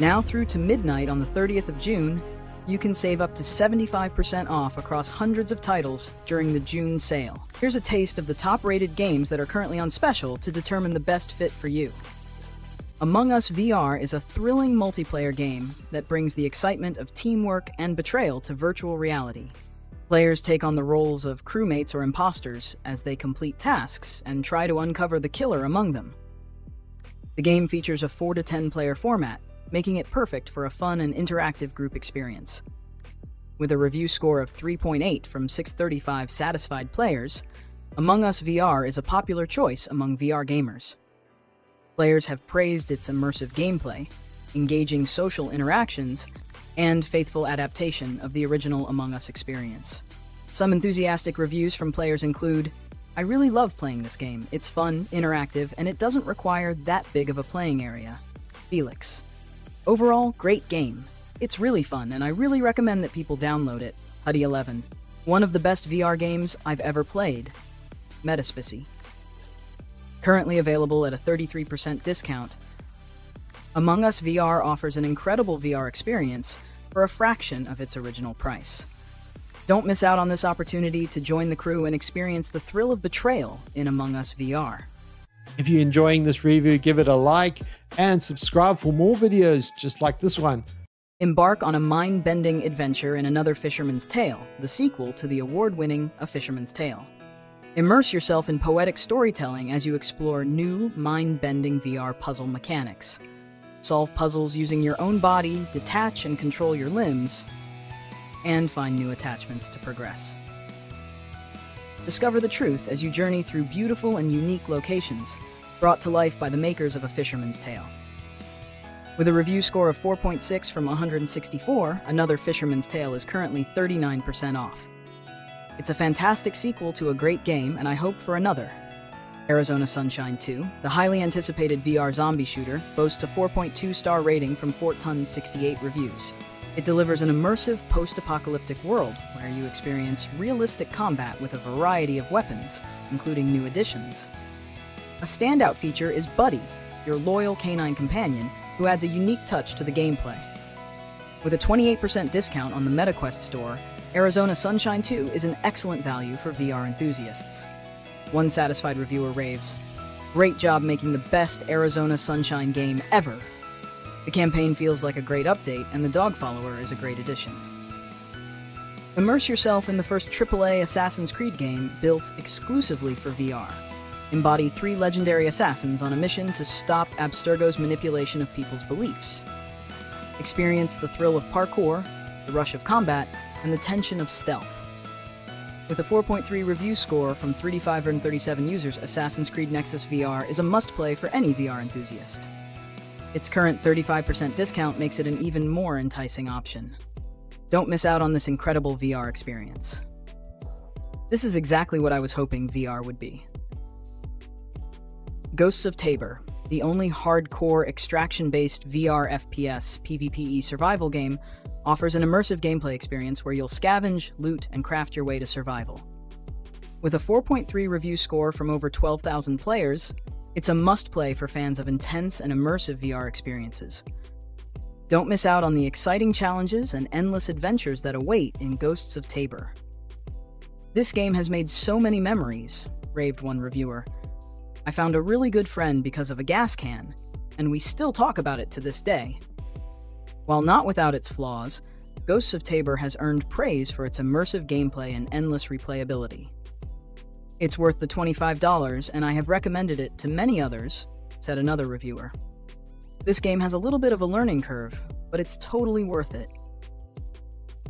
Now through to midnight on the 30th of June, you can save up to 75% off across hundreds of titles during the June sale. Here's a taste of the top-rated games that are currently on special to determine the best fit for you. Among Us VR is a thrilling multiplayer game that brings the excitement of teamwork and betrayal to virtual reality. Players take on the roles of crewmates or imposters as they complete tasks and try to uncover the killer among them. The game features a 4 to 10 player format, making it perfect for a fun and interactive group experience. With a review score of 3.8 from 635 satisfied players, Among Us VR is a popular choice among VR gamers. Players have praised its immersive gameplay, engaging social interactions, and faithful adaptation of the original Among Us experience. Some enthusiastic reviews from players include I really love playing this game. It's fun, interactive, and it doesn't require that big of a playing area. Felix. Overall, great game. It's really fun, and I really recommend that people download it. Huddy 11. One of the best VR games I've ever played. Metaspicy. Currently available at a 33% discount, Among Us VR offers an incredible VR experience for a fraction of its original price. Don't miss out on this opportunity to join the crew and experience the thrill of betrayal in Among Us VR. If you're enjoying this review, give it a like and subscribe for more videos just like this one. Embark on a mind bending adventure in Another Fisherman's Tale, the sequel to the award winning A Fisherman's Tale. Immerse yourself in poetic storytelling as you explore new, mind bending VR puzzle mechanics. Solve puzzles using your own body, detach and control your limbs, and find new attachments to progress. Discover the truth as you journey through beautiful and unique locations, brought to life by the makers of A Fisherman's Tale. With a review score of 4.6 from 164, Another Fisherman's Tale is currently 39% off. It's a fantastic sequel to a great game, and I hope for another. Arizona Sunshine 2, the highly anticipated VR zombie shooter, boasts a 4.2 star rating from Fort Ton 68 reviews. It delivers an immersive post apocalyptic world where you experience realistic combat with a variety of weapons, including new additions. A standout feature is Buddy, your loyal canine companion, who adds a unique touch to the gameplay. With a 28% discount on the MetaQuest store, Arizona Sunshine 2 is an excellent value for VR enthusiasts. One satisfied reviewer raves, Great job making the best Arizona Sunshine game ever the campaign feels like a great update, and the Dog Follower is a great addition. Immerse yourself in the first AAA Assassin's Creed game built exclusively for VR. Embody three legendary assassins on a mission to stop Abstergo's manipulation of people's beliefs. Experience the thrill of parkour, the rush of combat, and the tension of stealth. With a 4.3 review score from 3,537 users, Assassin's Creed Nexus VR is a must play for any VR enthusiast. Its current 35% discount makes it an even more enticing option. Don't miss out on this incredible VR experience. This is exactly what I was hoping VR would be. Ghosts of Tabor, the only hardcore extraction based VR FPS PvPE survival game, offers an immersive gameplay experience where you'll scavenge, loot, and craft your way to survival. With a 4.3 review score from over 12,000 players, it's a must play for fans of intense and immersive VR experiences. Don't miss out on the exciting challenges and endless adventures that await in Ghosts of Tabor. This game has made so many memories, raved one reviewer. I found a really good friend because of a gas can, and we still talk about it to this day. While not without its flaws, Ghosts of Tabor has earned praise for its immersive gameplay and endless replayability. It's worth the $25, and I have recommended it to many others, said another reviewer. This game has a little bit of a learning curve, but it's totally worth it.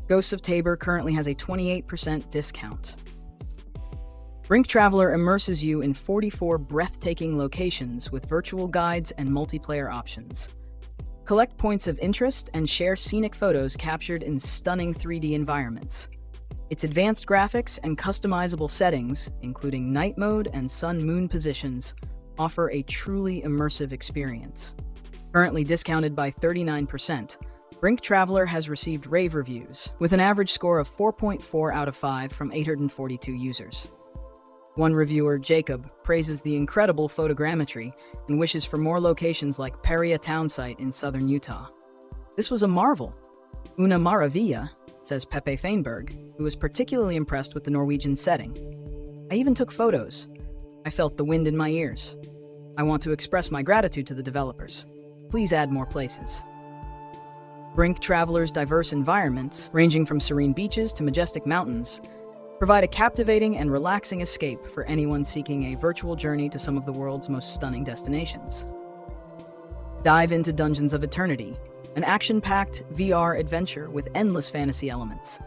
Ghosts of Tabor currently has a 28% discount. Brink Traveler immerses you in 44 breathtaking locations with virtual guides and multiplayer options. Collect points of interest and share scenic photos captured in stunning 3D environments. Its advanced graphics and customizable settings, including night mode and sun-moon positions, offer a truly immersive experience. Currently discounted by 39%, Brink Traveler has received rave reviews, with an average score of 4.4 out of 5 from 842 users. One reviewer, Jacob, praises the incredible photogrammetry and wishes for more locations like Paria Townsite in southern Utah. This was a marvel. Una maravilla, says Pepe Feinberg, who was particularly impressed with the Norwegian setting. I even took photos. I felt the wind in my ears. I want to express my gratitude to the developers. Please add more places. Brink Traveler's diverse environments, ranging from serene beaches to majestic mountains, provide a captivating and relaxing escape for anyone seeking a virtual journey to some of the world's most stunning destinations. Dive into Dungeons of Eternity, an action packed VR adventure with endless fantasy elements.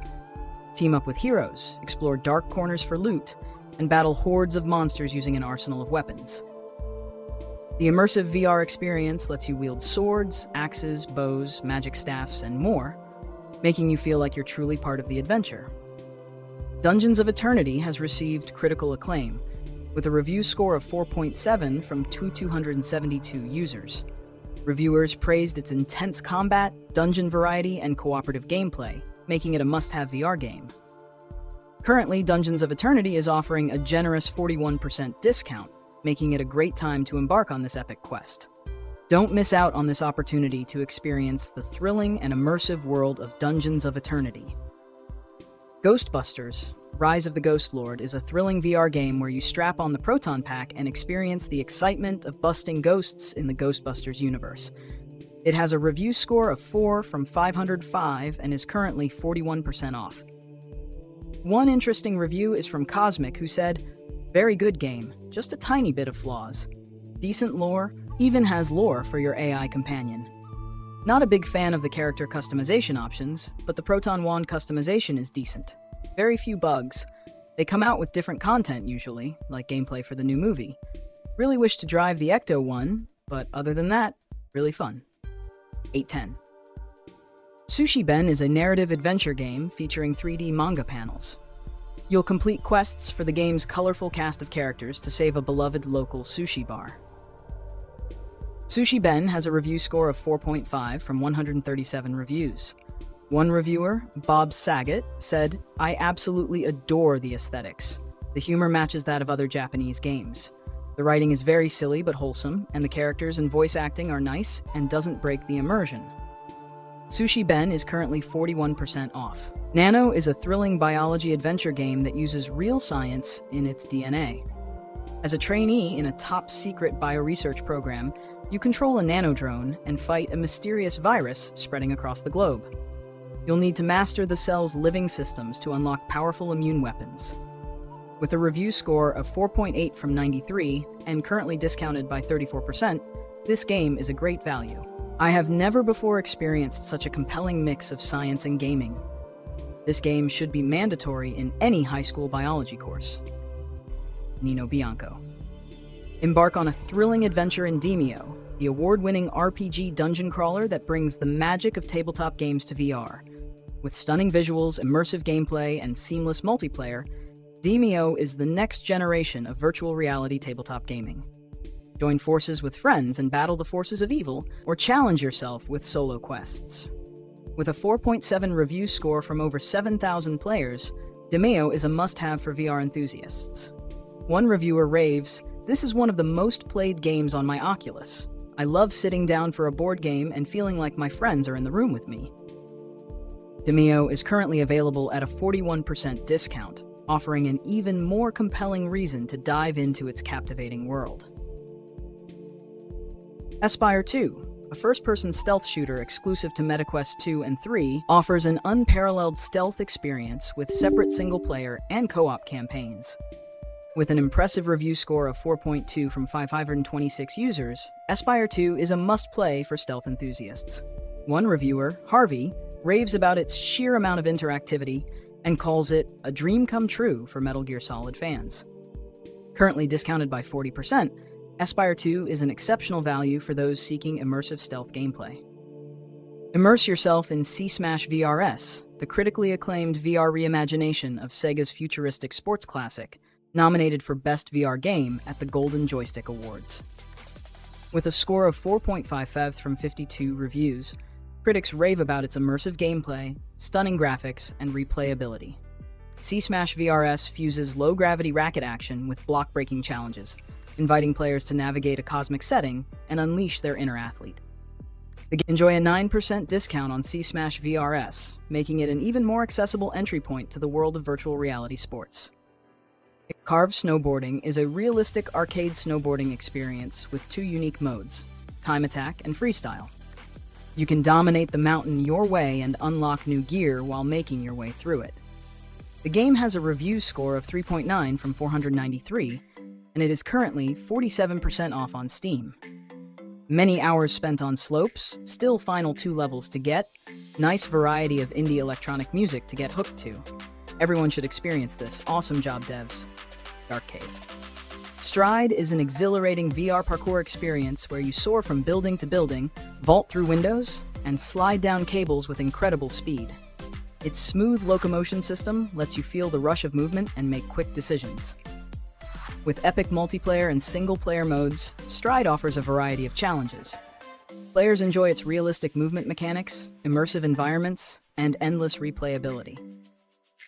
Team up with heroes, explore dark corners for loot, and battle hordes of monsters using an arsenal of weapons. The immersive VR experience lets you wield swords, axes, bows, magic staffs, and more, making you feel like you're truly part of the adventure. Dungeons of Eternity has received critical acclaim, with a review score of 4.7 from 272 users. Reviewers praised its intense combat, dungeon variety, and cooperative gameplay, making it a must have VR game. Currently, Dungeons of Eternity is offering a generous 41% discount, making it a great time to embark on this epic quest. Don't miss out on this opportunity to experience the thrilling and immersive world of Dungeons of Eternity. Ghostbusters Rise of the Ghost Lord is a thrilling VR game where you strap on the Proton Pack and experience the excitement of busting ghosts in the Ghostbusters universe. It has a review score of 4 from 505 and is currently 41% off. One interesting review is from Cosmic, who said, Very good game, just a tiny bit of flaws. Decent lore, even has lore for your AI companion. Not a big fan of the character customization options, but the Proton Wand customization is decent. Very few bugs. They come out with different content usually, like gameplay for the new movie. Really wish to drive the Ecto one, but other than that, really fun. 810. Sushi Ben is a narrative adventure game featuring 3D manga panels. You'll complete quests for the game's colorful cast of characters to save a beloved local sushi bar. Sushi Ben has a review score of 4.5 from 137 reviews. One reviewer, Bob Saget, said, I absolutely adore the aesthetics. The humor matches that of other Japanese games. The writing is very silly but wholesome, and the characters and voice acting are nice and doesn't break the immersion. Sushi Ben is currently 41% off. Nano is a thrilling biology adventure game that uses real science in its DNA. As a trainee in a top secret bioresearch program, you control a nanodrone and fight a mysterious virus spreading across the globe. You'll need to master the cell's living systems to unlock powerful immune weapons. With a review score of 4.8 from 93 and currently discounted by 34%, this game is a great value. I have never before experienced such a compelling mix of science and gaming. This game should be mandatory in any high school biology course. Nino Bianco. Embark on a thrilling adventure in Demeo, the award winning RPG dungeon crawler that brings the magic of tabletop games to VR. With stunning visuals, immersive gameplay, and seamless multiplayer, Demeo is the next generation of virtual reality tabletop gaming. Join forces with friends and battle the forces of evil, or challenge yourself with solo quests. With a 4.7 review score from over 7,000 players, Demeo is a must have for VR enthusiasts. One reviewer raves, This is one of the most played games on my Oculus. I love sitting down for a board game and feeling like my friends are in the room with me. Demeo is currently available at a 41% discount, offering an even more compelling reason to dive into its captivating world. Espire 2, a first person stealth shooter exclusive to MetaQuest 2 and 3, offers an unparalleled stealth experience with separate single player and co op campaigns. With an impressive review score of 4.2 from 526 users, Espire 2 is a must play for stealth enthusiasts. One reviewer, Harvey, raves about its sheer amount of interactivity and calls it a dream come true for Metal Gear Solid fans. Currently discounted by 40%, Espire 2 is an exceptional value for those seeking immersive stealth gameplay. Immerse yourself in C Smash VRS, the critically acclaimed VR reimagination of Sega's futuristic sports classic, nominated for Best VR Game at the Golden Joystick Awards. With a score of 4.55 from 52 reviews, critics rave about its immersive gameplay, stunning graphics, and replayability. C Smash VRS fuses low gravity racket action with block breaking challenges, inviting players to navigate a cosmic setting and unleash their inner athlete. Enjoy a 9% discount on C Smash VRS, making it an even more accessible entry point to the world of virtual reality sports. Carve Snowboarding is a realistic arcade snowboarding experience with two unique modes time attack and freestyle. You can dominate the mountain your way and unlock new gear while making your way through it. The game has a review score of 3.9 from 493, and it is currently 47% off on Steam. Many hours spent on slopes, still final two levels to get, nice variety of indie electronic music to get hooked to. Everyone should experience this. Awesome job, devs. Dark Cave. Stride is an exhilarating VR parkour experience where you soar from building to building, vault through windows, and slide down cables with incredible speed. Its smooth locomotion system lets you feel the rush of movement and make quick decisions. With epic multiplayer and single-player modes, Stride offers a variety of challenges. Players enjoy its realistic movement mechanics, immersive environments, and endless replayability.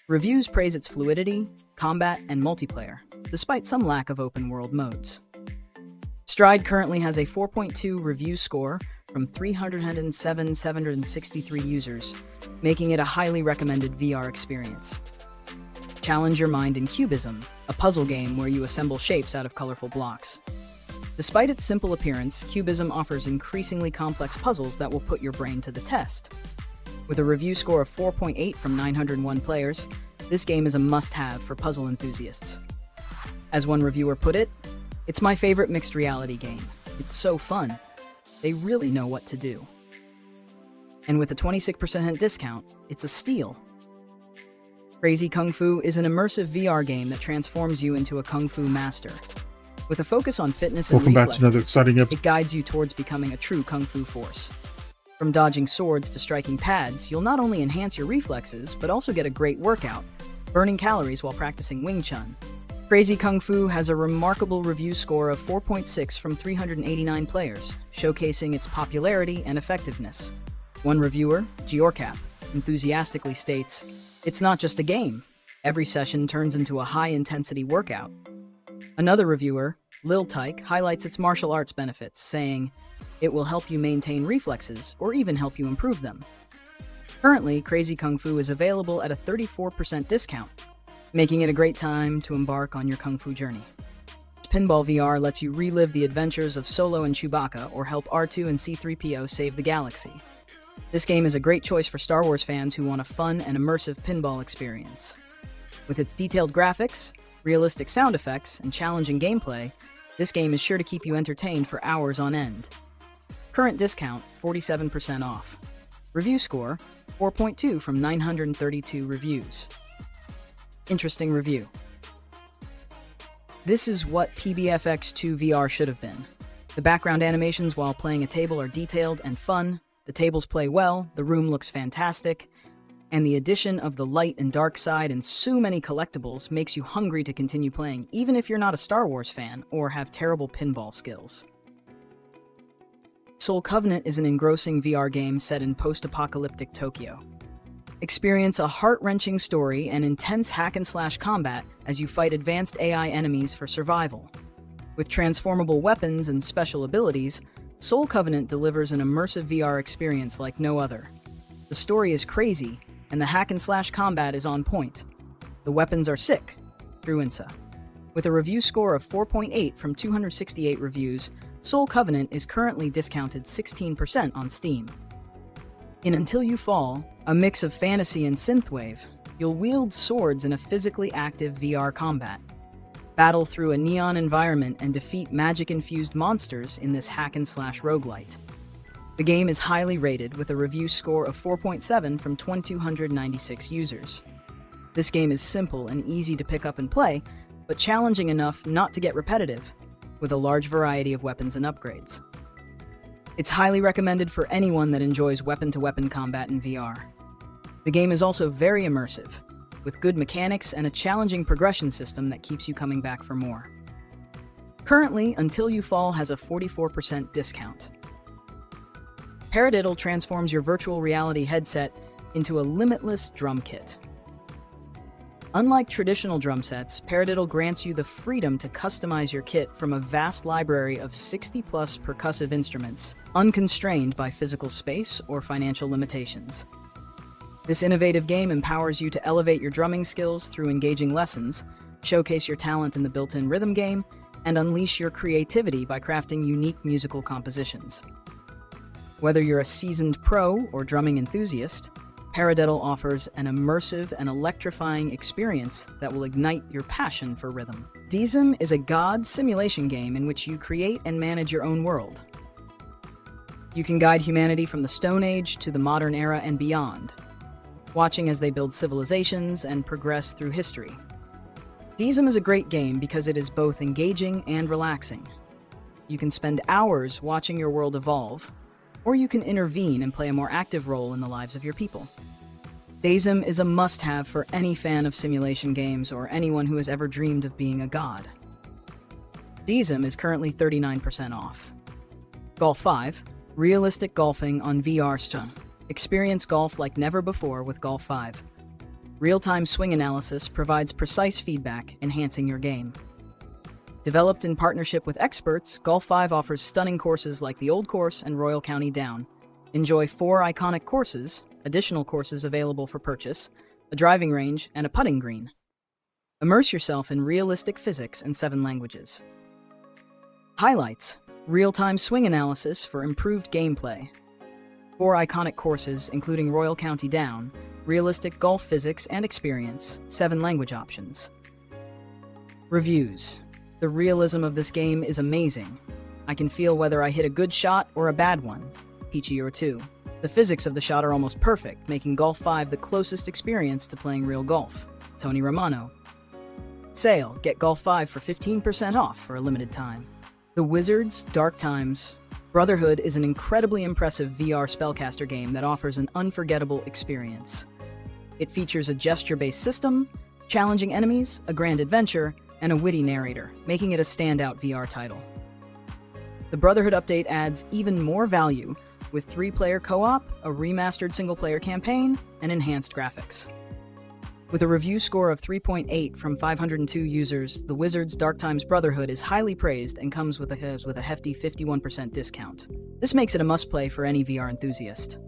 Reviews praise its fluidity, combat, and multiplayer, despite some lack of open-world modes. Stride currently has a 4.2 review score from 307 763 users, making it a highly recommended VR experience. Challenge your mind in Cubism, a puzzle game where you assemble shapes out of colorful blocks. Despite its simple appearance, Cubism offers increasingly complex puzzles that will put your brain to the test. With a review score of 4.8 from 901 players, this game is a must-have for puzzle enthusiasts. As one reviewer put it, it's my favorite mixed reality game. It's so fun. They really know what to do. And with a 26% discount, it's a steal. Crazy Kung Fu is an immersive VR game that transforms you into a Kung Fu master. With a focus on fitness Welcome and back to another reflexes, exciting episode. it guides you towards becoming a true Kung Fu force. From dodging swords to striking pads, you'll not only enhance your reflexes, but also get a great workout, burning calories while practicing Wing Chun. Crazy Kung Fu has a remarkable review score of 4.6 from 389 players, showcasing its popularity and effectiveness. One reviewer, Georcap, enthusiastically states, It's not just a game. Every session turns into a high-intensity workout. Another reviewer, Lil Tyke, highlights its martial arts benefits, saying, It will help you maintain reflexes or even help you improve them. Currently, Crazy Kung Fu is available at a 34% discount, making it a great time to embark on your Kung Fu journey. Pinball VR lets you relive the adventures of Solo and Chewbacca or help R2 and C3PO save the galaxy. This game is a great choice for Star Wars fans who want a fun and immersive pinball experience. With its detailed graphics, realistic sound effects, and challenging gameplay, this game is sure to keep you entertained for hours on end. Current discount 47% off. Review score 4.2 from 932 reviews. Interesting review. This is what PBFX2 VR should have been. The background animations while playing a table are detailed and fun, the tables play well, the room looks fantastic, and the addition of the light and dark side and so many collectibles makes you hungry to continue playing, even if you're not a Star Wars fan or have terrible pinball skills. Soul Covenant is an engrossing VR game set in post apocalyptic Tokyo. Experience a heart wrenching story and intense hack and slash combat as you fight advanced AI enemies for survival. With transformable weapons and special abilities, Soul Covenant delivers an immersive VR experience like no other. The story is crazy, and the hack and slash combat is on point. The weapons are sick, true Insa. With a review score of 4.8 from 268 reviews, Soul Covenant is currently discounted 16% on Steam. In Until You Fall, a mix of fantasy and synthwave, you'll wield swords in a physically active VR combat. Battle through a neon environment and defeat magic-infused monsters in this hack and slash roguelite. The game is highly rated with a review score of 4.7 from 2296 users. This game is simple and easy to pick up and play, but challenging enough not to get repetitive, with a large variety of weapons and upgrades. It's highly recommended for anyone that enjoys weapon to weapon combat in VR. The game is also very immersive, with good mechanics and a challenging progression system that keeps you coming back for more. Currently, Until You Fall has a 44% discount. Paradiddle transforms your virtual reality headset into a limitless drum kit. Unlike traditional drum sets, Paradiddle grants you the freedom to customize your kit from a vast library of 60 plus percussive instruments, unconstrained by physical space or financial limitations. This innovative game empowers you to elevate your drumming skills through engaging lessons, showcase your talent in the built in rhythm game, and unleash your creativity by crafting unique musical compositions. Whether you're a seasoned pro or drumming enthusiast, Paradiddle offers an immersive and electrifying experience that will ignite your passion for rhythm. Deisim is a god simulation game in which you create and manage your own world. You can guide humanity from the Stone Age to the modern era and beyond, watching as they build civilizations and progress through history. Deisim is a great game because it is both engaging and relaxing. You can spend hours watching your world evolve, or you can intervene and play a more active role in the lives of your people. Deisim is a must-have for any fan of simulation games or anyone who has ever dreamed of being a god. Deisim is currently 39% off. Golf 5, realistic golfing on VR Steam. Experience golf like never before with Golf 5. Real-time swing analysis provides precise feedback, enhancing your game. Developed in partnership with experts, Golf 5 offers stunning courses like the Old Course and Royal County Down. Enjoy four iconic courses, additional courses available for purchase, a driving range, and a putting green. Immerse yourself in realistic physics in seven languages. Highlights Real-time swing analysis for improved gameplay. Four iconic courses, including Royal County Down, realistic golf physics and experience, seven language options. Reviews the realism of this game is amazing. I can feel whether I hit a good shot or a bad one, Peachy or 2. The physics of the shot are almost perfect, making Golf 5 the closest experience to playing real golf. Tony Romano. Sale, get Golf 5 for 15% off for a limited time. The Wizards Dark Times. Brotherhood is an incredibly impressive VR spellcaster game that offers an unforgettable experience. It features a gesture-based system, challenging enemies, a grand adventure, and a witty narrator, making it a standout VR title. The Brotherhood update adds even more value with three player co op, a remastered single player campaign, and enhanced graphics. With a review score of 3.8 from 502 users, the Wizards Dark Times Brotherhood is highly praised and comes with a, with a hefty 51% discount. This makes it a must play for any VR enthusiast.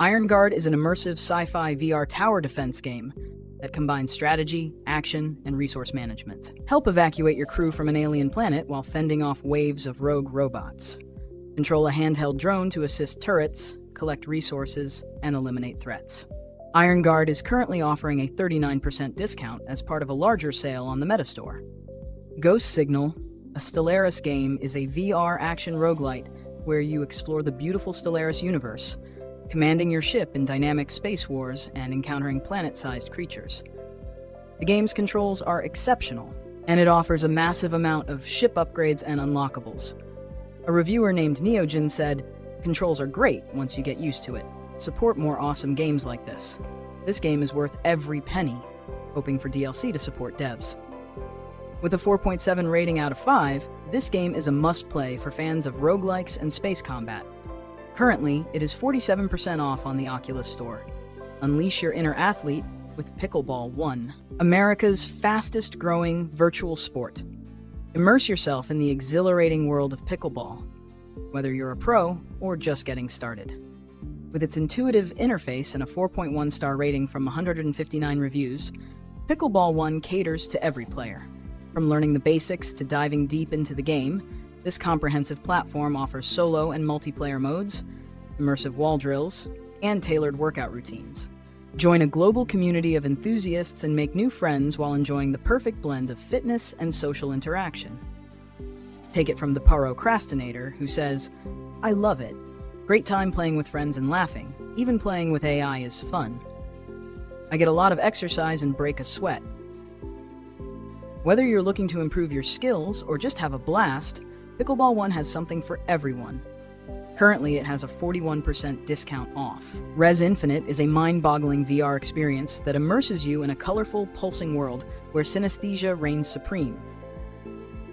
Iron Guard is an immersive sci fi VR tower defense game that combines strategy, action, and resource management. Help evacuate your crew from an alien planet while fending off waves of rogue robots. Control a handheld drone to assist turrets, collect resources, and eliminate threats. Iron Guard is currently offering a 39% discount as part of a larger sale on the Metastore. Ghost Signal, a Stellaris game, is a VR action roguelite where you explore the beautiful Stellaris universe commanding your ship in dynamic space wars and encountering planet-sized creatures. The game's controls are exceptional, and it offers a massive amount of ship upgrades and unlockables. A reviewer named Neogen said, Controls are great once you get used to it. Support more awesome games like this. This game is worth every penny, hoping for DLC to support devs. With a 4.7 rating out of 5, this game is a must-play for fans of roguelikes and space combat. Currently, it is 47% off on the Oculus Store. Unleash your inner athlete with Pickleball 1, America's fastest growing virtual sport. Immerse yourself in the exhilarating world of pickleball, whether you're a pro or just getting started. With its intuitive interface and a 4.1 star rating from 159 reviews, Pickleball 1 caters to every player. From learning the basics to diving deep into the game, this comprehensive platform offers solo and multiplayer modes, immersive wall drills, and tailored workout routines. Join a global community of enthusiasts and make new friends while enjoying the perfect blend of fitness and social interaction. Take it from the Procrastinator, who says, I love it. Great time playing with friends and laughing. Even playing with AI is fun. I get a lot of exercise and break a sweat. Whether you're looking to improve your skills or just have a blast, Pickleball 1 has something for everyone. Currently, it has a 41% discount off. Rez Infinite is a mind-boggling VR experience that immerses you in a colorful, pulsing world where synesthesia reigns supreme.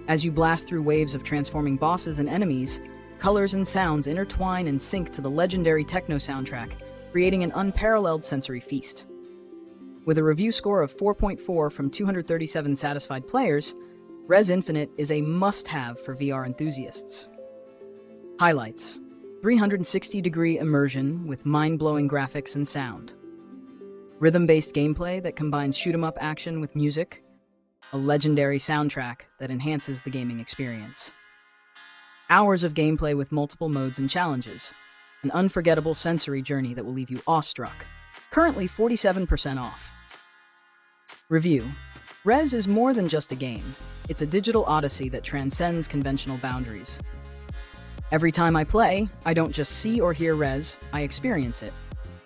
As you blast through waves of transforming bosses and enemies, colors and sounds intertwine and sync to the legendary techno soundtrack, creating an unparalleled sensory feast. With a review score of 4.4 from 237 satisfied players, Rez Infinite is a must-have for VR enthusiasts. Highlights 360 degree immersion with mind blowing graphics and sound. Rhythm based gameplay that combines shoot 'em up action with music. A legendary soundtrack that enhances the gaming experience. Hours of gameplay with multiple modes and challenges. An unforgettable sensory journey that will leave you awestruck. Currently 47% off. Review Rez is more than just a game, it's a digital odyssey that transcends conventional boundaries. Every time I play, I don't just see or hear Rez, I experience it.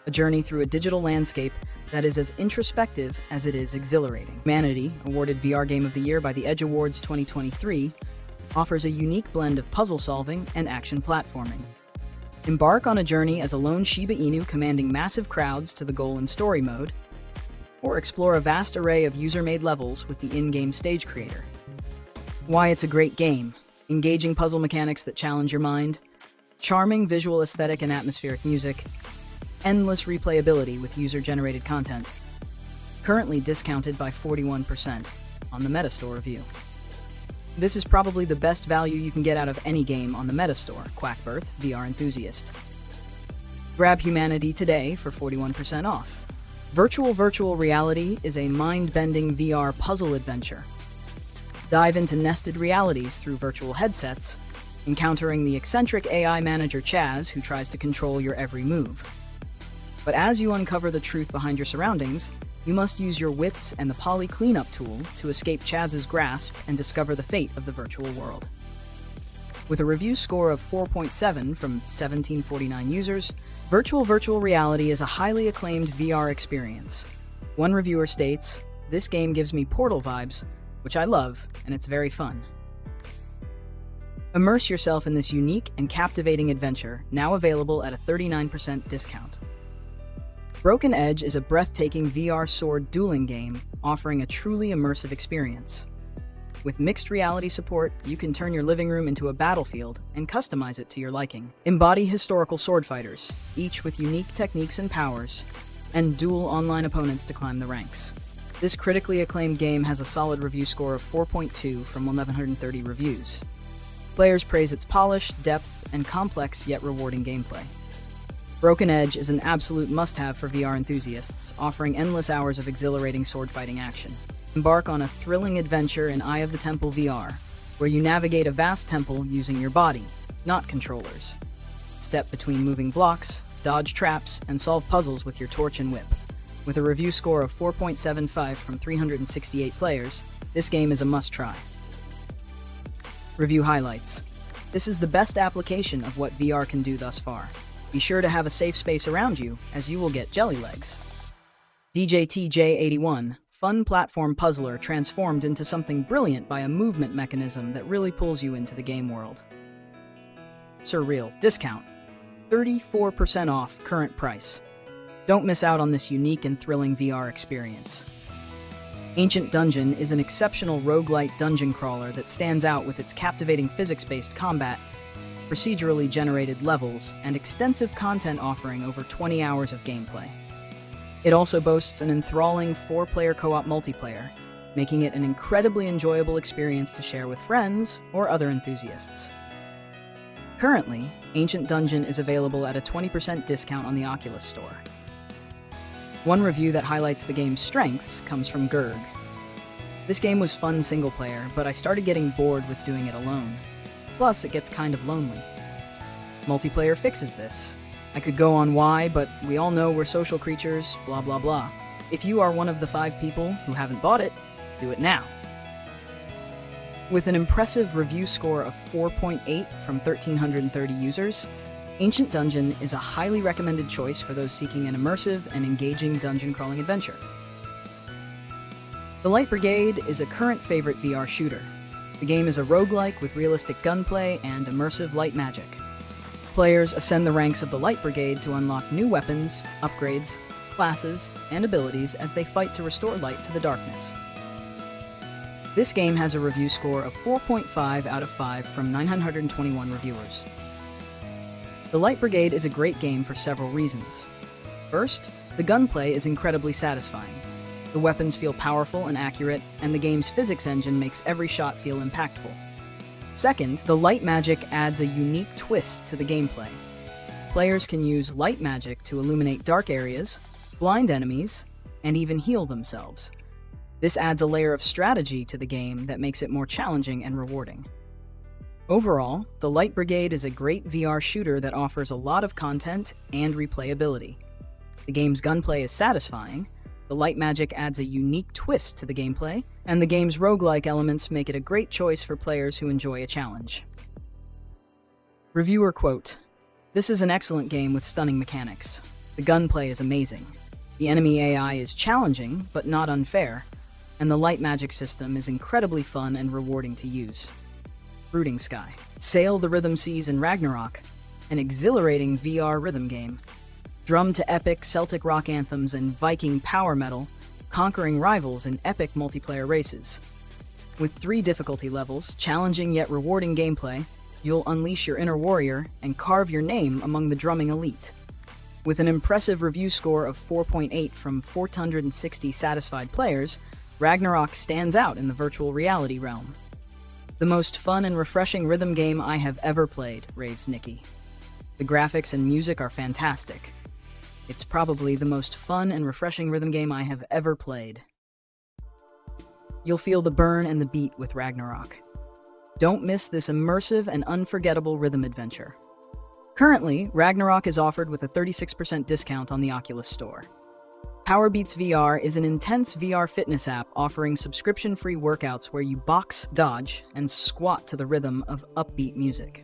A journey through a digital landscape that is as introspective as it is exhilarating. Humanity, awarded VR Game of the Year by the Edge Awards 2023, offers a unique blend of puzzle solving and action platforming. Embark on a journey as a lone Shiba Inu commanding massive crowds to the goal in story mode, or explore a vast array of user made levels with the in game stage creator. Why it's a great game engaging puzzle mechanics that challenge your mind, charming visual aesthetic and atmospheric music, endless replayability with user generated content. Currently discounted by 41% on the Metastore review. This is probably the best value you can get out of any game on the Metastore, Quackbirth, VR enthusiast. Grab Humanity today for 41% off. Virtual Virtual Reality is a mind bending VR puzzle adventure dive into nested realities through virtual headsets, encountering the eccentric AI manager Chaz who tries to control your every move. But as you uncover the truth behind your surroundings, you must use your wits and the poly cleanup tool to escape Chaz's grasp and discover the fate of the virtual world. With a review score of 4.7 from 1749 users, Virtual Virtual Reality is a highly acclaimed VR experience. One reviewer states, This game gives me Portal vibes, which I love, and it's very fun. Immerse yourself in this unique and captivating adventure, now available at a 39% discount. Broken Edge is a breathtaking VR sword dueling game offering a truly immersive experience. With mixed reality support, you can turn your living room into a battlefield and customize it to your liking. Embody historical sword fighters, each with unique techniques and powers, and duel online opponents to climb the ranks. This critically acclaimed game has a solid review score of 4.2 from 1130 reviews. Players praise its polish, depth, and complex yet rewarding gameplay. Broken Edge is an absolute must have for VR enthusiasts, offering endless hours of exhilarating sword fighting action. Embark on a thrilling adventure in Eye of the Temple VR, where you navigate a vast temple using your body, not controllers. Step between moving blocks, dodge traps, and solve puzzles with your torch and whip. With a review score of 4.75 from 368 players, this game is a must try. Review highlights. This is the best application of what VR can do thus far. Be sure to have a safe space around you, as you will get jelly legs. DJTJ81, fun platform puzzler transformed into something brilliant by a movement mechanism that really pulls you into the game world. Surreal, discount. 34% off current price. Don't miss out on this unique and thrilling VR experience. Ancient Dungeon is an exceptional roguelite dungeon crawler that stands out with its captivating physics-based combat, procedurally generated levels, and extensive content offering over 20 hours of gameplay. It also boasts an enthralling four-player co-op multiplayer, making it an incredibly enjoyable experience to share with friends or other enthusiasts. Currently, Ancient Dungeon is available at a 20% discount on the Oculus Store. One review that highlights the game's strengths comes from Gerg. This game was fun single player, but I started getting bored with doing it alone. Plus, it gets kind of lonely. Multiplayer fixes this. I could go on why, but we all know we're social creatures, blah blah blah. If you are one of the five people who haven't bought it, do it now. With an impressive review score of 4.8 from 1,330 users, Ancient Dungeon is a highly recommended choice for those seeking an immersive and engaging dungeon crawling adventure. The Light Brigade is a current favorite VR shooter. The game is a roguelike with realistic gunplay and immersive light magic. Players ascend the ranks of the Light Brigade to unlock new weapons, upgrades, classes, and abilities as they fight to restore light to the darkness. This game has a review score of 4.5 out of 5 from 921 reviewers. The Light Brigade is a great game for several reasons. First, the gunplay is incredibly satisfying. The weapons feel powerful and accurate, and the game's physics engine makes every shot feel impactful. Second, the light magic adds a unique twist to the gameplay. Players can use light magic to illuminate dark areas, blind enemies, and even heal themselves. This adds a layer of strategy to the game that makes it more challenging and rewarding. Overall, the Light Brigade is a great VR shooter that offers a lot of content and replayability. The game's gunplay is satisfying, the light magic adds a unique twist to the gameplay, and the game's roguelike elements make it a great choice for players who enjoy a challenge. Reviewer quote This is an excellent game with stunning mechanics. The gunplay is amazing. The enemy AI is challenging, but not unfair, and the light magic system is incredibly fun and rewarding to use. Brooding Sky. Sail the Rhythm Seas in Ragnarock, an exhilarating VR rhythm game. Drum to epic Celtic rock anthems and Viking power metal, conquering rivals in epic multiplayer races. With three difficulty levels, challenging yet rewarding gameplay, you'll unleash your inner warrior and carve your name among the drumming elite. With an impressive review score of 4.8 from 460 satisfied players, Ragnarock stands out in the virtual reality realm. The most fun and refreshing rhythm game I have ever played, raves Nikki. The graphics and music are fantastic. It's probably the most fun and refreshing rhythm game I have ever played. You'll feel the burn and the beat with Ragnarock. Don't miss this immersive and unforgettable rhythm adventure. Currently, Ragnarock is offered with a 36% discount on the Oculus Store. Powerbeats VR is an intense VR fitness app offering subscription free workouts where you box, dodge, and squat to the rhythm of upbeat music.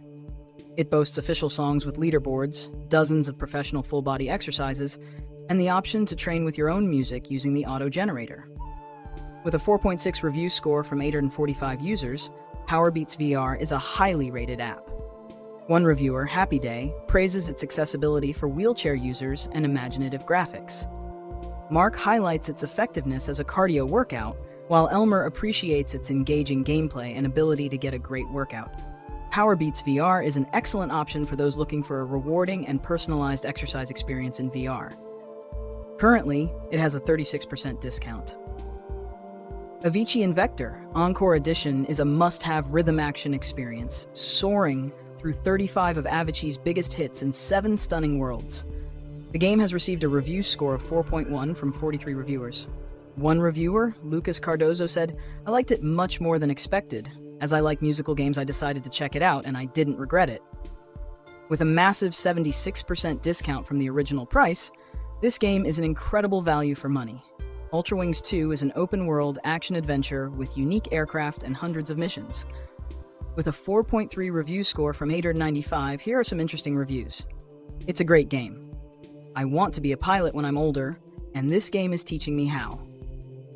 It boasts official songs with leaderboards, dozens of professional full body exercises, and the option to train with your own music using the auto generator. With a 4.6 review score from 845 users, Powerbeats VR is a highly rated app. One reviewer, Happy Day, praises its accessibility for wheelchair users and imaginative graphics. Mark highlights its effectiveness as a cardio workout, while Elmer appreciates its engaging gameplay and ability to get a great workout. Powerbeats VR is an excellent option for those looking for a rewarding and personalized exercise experience in VR. Currently, it has a 36% discount. Avicii Invector Encore Edition is a must have rhythm action experience, soaring through 35 of Avicii's biggest hits in seven stunning worlds. The game has received a review score of 4.1 from 43 reviewers. One reviewer, Lucas Cardozo, said, I liked it much more than expected. As I like musical games, I decided to check it out, and I didn't regret it. With a massive 76% discount from the original price, this game is an incredible value for money. Ultra Wings 2 is an open world action adventure with unique aircraft and hundreds of missions. With a 4.3 review score from 895, here are some interesting reviews. It's a great game. I want to be a pilot when I'm older, and this game is teaching me how.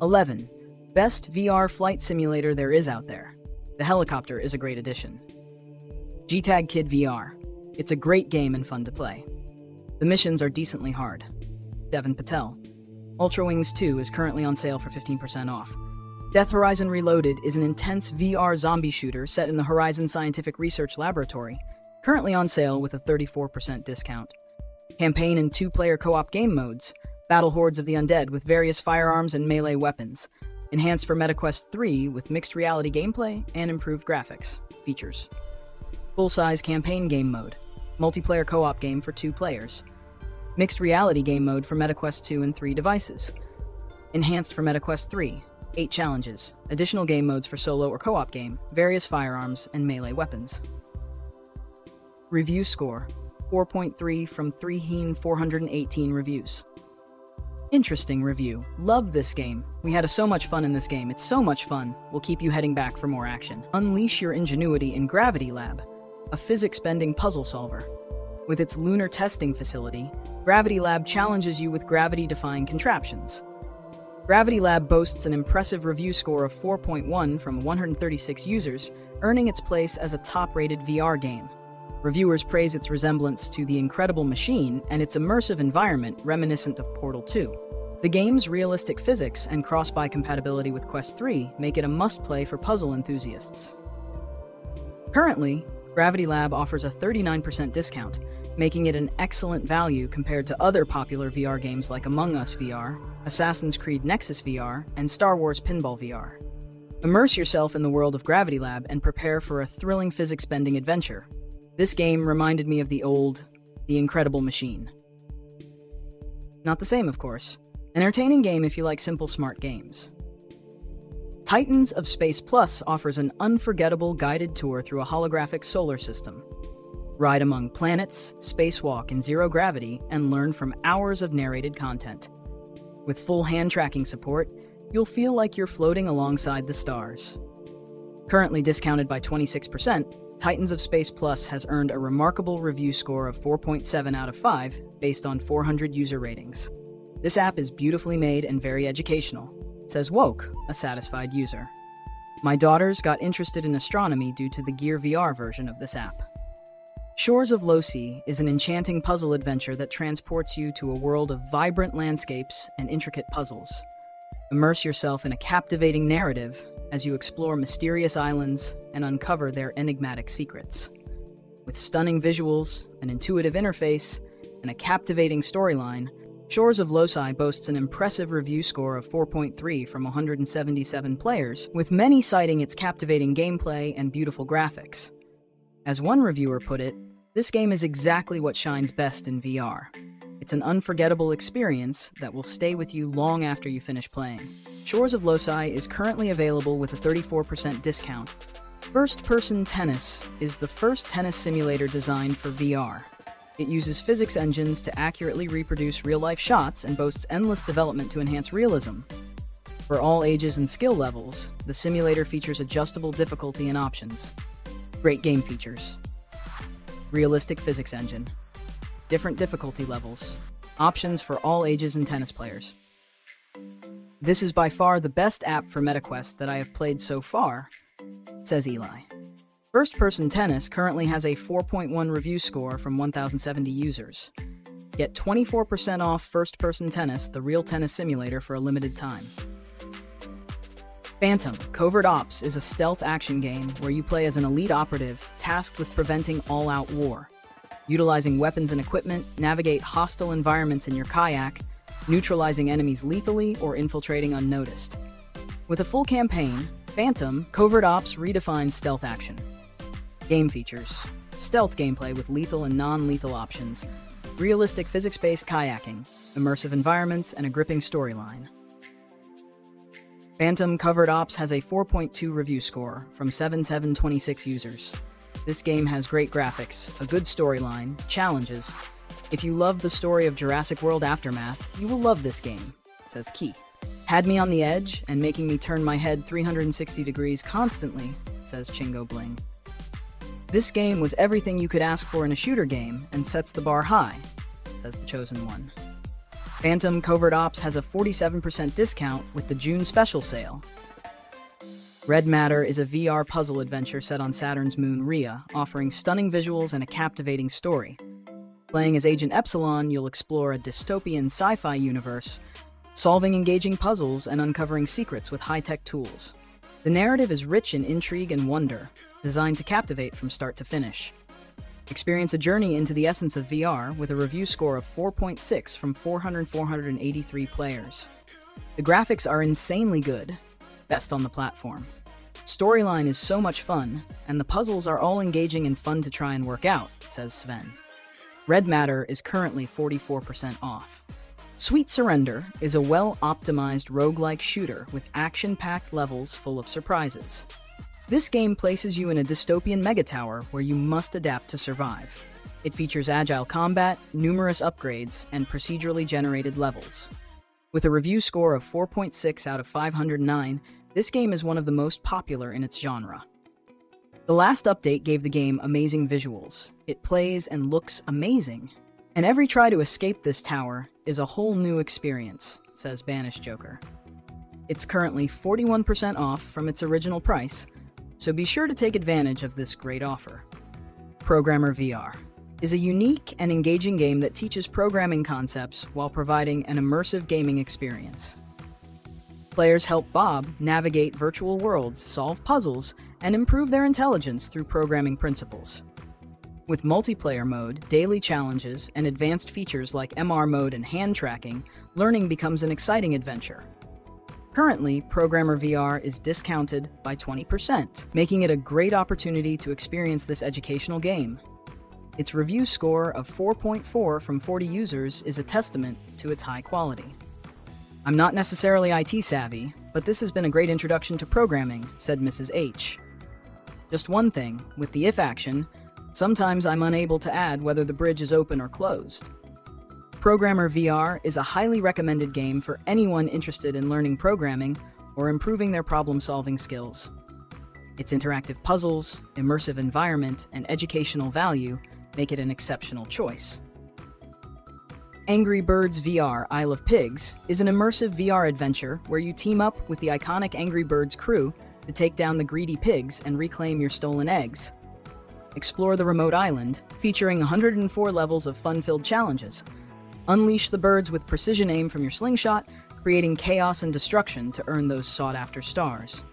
11. Best VR flight simulator there is out there. The helicopter is a great addition. GTAG Kid VR. It's a great game and fun to play. The missions are decently hard. Devin Patel. Ultra Wings 2 is currently on sale for 15% off. Death Horizon Reloaded is an intense VR zombie shooter set in the Horizon Scientific Research Laboratory, currently on sale with a 34% discount campaign and two player co op game modes, battle hordes of the undead with various firearms and melee weapons, enhanced for MetaQuest 3 with mixed reality gameplay and improved graphics. Features Full size campaign game mode, multiplayer co op game for two players, mixed reality game mode for MetaQuest 2 and 3 devices, enhanced for MetaQuest 3, 8 challenges, additional game modes for solo or co op game, various firearms, and melee weapons. Review score 4.3 from 3 418 reviews. Interesting review. Love this game. We had so much fun in this game. It's so much fun. We'll keep you heading back for more action. Unleash your ingenuity in Gravity Lab, a physics-bending puzzle solver. With its lunar testing facility, Gravity Lab challenges you with gravity-defying contraptions. Gravity Lab boasts an impressive review score of 4.1 from 136 users, earning its place as a top-rated VR game. Reviewers praise its resemblance to The Incredible Machine and its immersive environment reminiscent of Portal 2. The game's realistic physics and cross-buy compatibility with Quest 3 make it a must-play for puzzle enthusiasts. Currently, Gravity Lab offers a 39% discount, making it an excellent value compared to other popular VR games like Among Us VR, Assassin's Creed Nexus VR, and Star Wars Pinball VR. Immerse yourself in the world of Gravity Lab and prepare for a thrilling physics bending adventure. This game reminded me of the old, The Incredible Machine. Not the same, of course. Entertaining game if you like simple, smart games. Titans of Space Plus offers an unforgettable guided tour through a holographic solar system. Ride among planets, spacewalk in zero gravity, and learn from hours of narrated content. With full hand tracking support, you'll feel like you're floating alongside the stars. Currently discounted by 26%, Titans of Space Plus has earned a remarkable review score of 4.7 out of 5 based on 400 user ratings. This app is beautifully made and very educational, says Woke, a satisfied user. My daughters got interested in astronomy due to the Gear VR version of this app. Shores of Loci is an enchanting puzzle adventure that transports you to a world of vibrant landscapes and intricate puzzles. Immerse yourself in a captivating narrative as you explore mysterious islands and uncover their enigmatic secrets. With stunning visuals, an intuitive interface, and a captivating storyline, Shores of Loci boasts an impressive review score of 4.3 from 177 players, with many citing its captivating gameplay and beautiful graphics. As one reviewer put it, this game is exactly what shines best in VR. It's an unforgettable experience that will stay with you long after you finish playing. Shores of Loci is currently available with a 34% discount. First Person Tennis is the first tennis simulator designed for VR. It uses physics engines to accurately reproduce real life shots and boasts endless development to enhance realism. For all ages and skill levels, the simulator features adjustable difficulty and options. Great game features. Realistic physics engine. Different difficulty levels. Options for all ages and tennis players. This is by far the best app for MetaQuest that I have played so far, says Eli. First Person Tennis currently has a 4.1 review score from 1,070 users. Get 24% off First Person Tennis, the real tennis simulator, for a limited time. Phantom Covert Ops is a stealth action game where you play as an elite operative tasked with preventing all out war. Utilizing weapons and equipment, navigate hostile environments in your kayak, neutralizing enemies lethally or infiltrating unnoticed. With a full campaign, Phantom Covert Ops redefines stealth action. Game features stealth gameplay with lethal and non lethal options, realistic physics based kayaking, immersive environments, and a gripping storyline. Phantom Covert Ops has a 4.2 review score from 7726 users. This game has great graphics, a good storyline, challenges. If you love the story of Jurassic World Aftermath, you will love this game, says Key. Had me on the edge and making me turn my head 360 degrees constantly, says Chingo Bling. This game was everything you could ask for in a shooter game and sets the bar high, says the Chosen One. Phantom Covert Ops has a 47% discount with the June special sale. Red Matter is a VR puzzle adventure set on Saturn's moon Rhea, offering stunning visuals and a captivating story. Playing as Agent Epsilon, you'll explore a dystopian sci fi universe, solving engaging puzzles and uncovering secrets with high tech tools. The narrative is rich in intrigue and wonder, designed to captivate from start to finish. Experience a journey into the essence of VR with a review score of 4.6 from 400 483 players. The graphics are insanely good, best on the platform. Storyline is so much fun, and the puzzles are all engaging and fun to try and work out, says Sven. Red Matter is currently 44% off. Sweet Surrender is a well optimized roguelike shooter with action packed levels full of surprises. This game places you in a dystopian megatower where you must adapt to survive. It features agile combat, numerous upgrades, and procedurally generated levels. With a review score of 4.6 out of 509, this game is one of the most popular in its genre. The last update gave the game amazing visuals. It plays and looks amazing. And every try to escape this tower is a whole new experience, says Banished Joker. It's currently 41% off from its original price, so be sure to take advantage of this great offer. Programmer VR is a unique and engaging game that teaches programming concepts while providing an immersive gaming experience. Players help Bob navigate virtual worlds, solve puzzles, and improve their intelligence through programming principles. With multiplayer mode, daily challenges, and advanced features like MR mode and hand tracking, learning becomes an exciting adventure. Currently, Programmer VR is discounted by 20%, making it a great opportunity to experience this educational game. Its review score of 4.4 from 40 users is a testament to its high quality. I'm not necessarily IT savvy, but this has been a great introduction to programming, said Mrs. H. Just one thing, with the if action, sometimes I'm unable to add whether the bridge is open or closed. Programmer VR is a highly recommended game for anyone interested in learning programming or improving their problem solving skills. Its interactive puzzles, immersive environment, and educational value make it an exceptional choice. Angry Birds VR Isle of Pigs is an immersive VR adventure where you team up with the iconic Angry Birds crew to take down the greedy pigs and reclaim your stolen eggs. Explore the remote island, featuring 104 levels of fun filled challenges. Unleash the birds with precision aim from your slingshot, creating chaos and destruction to earn those sought after stars.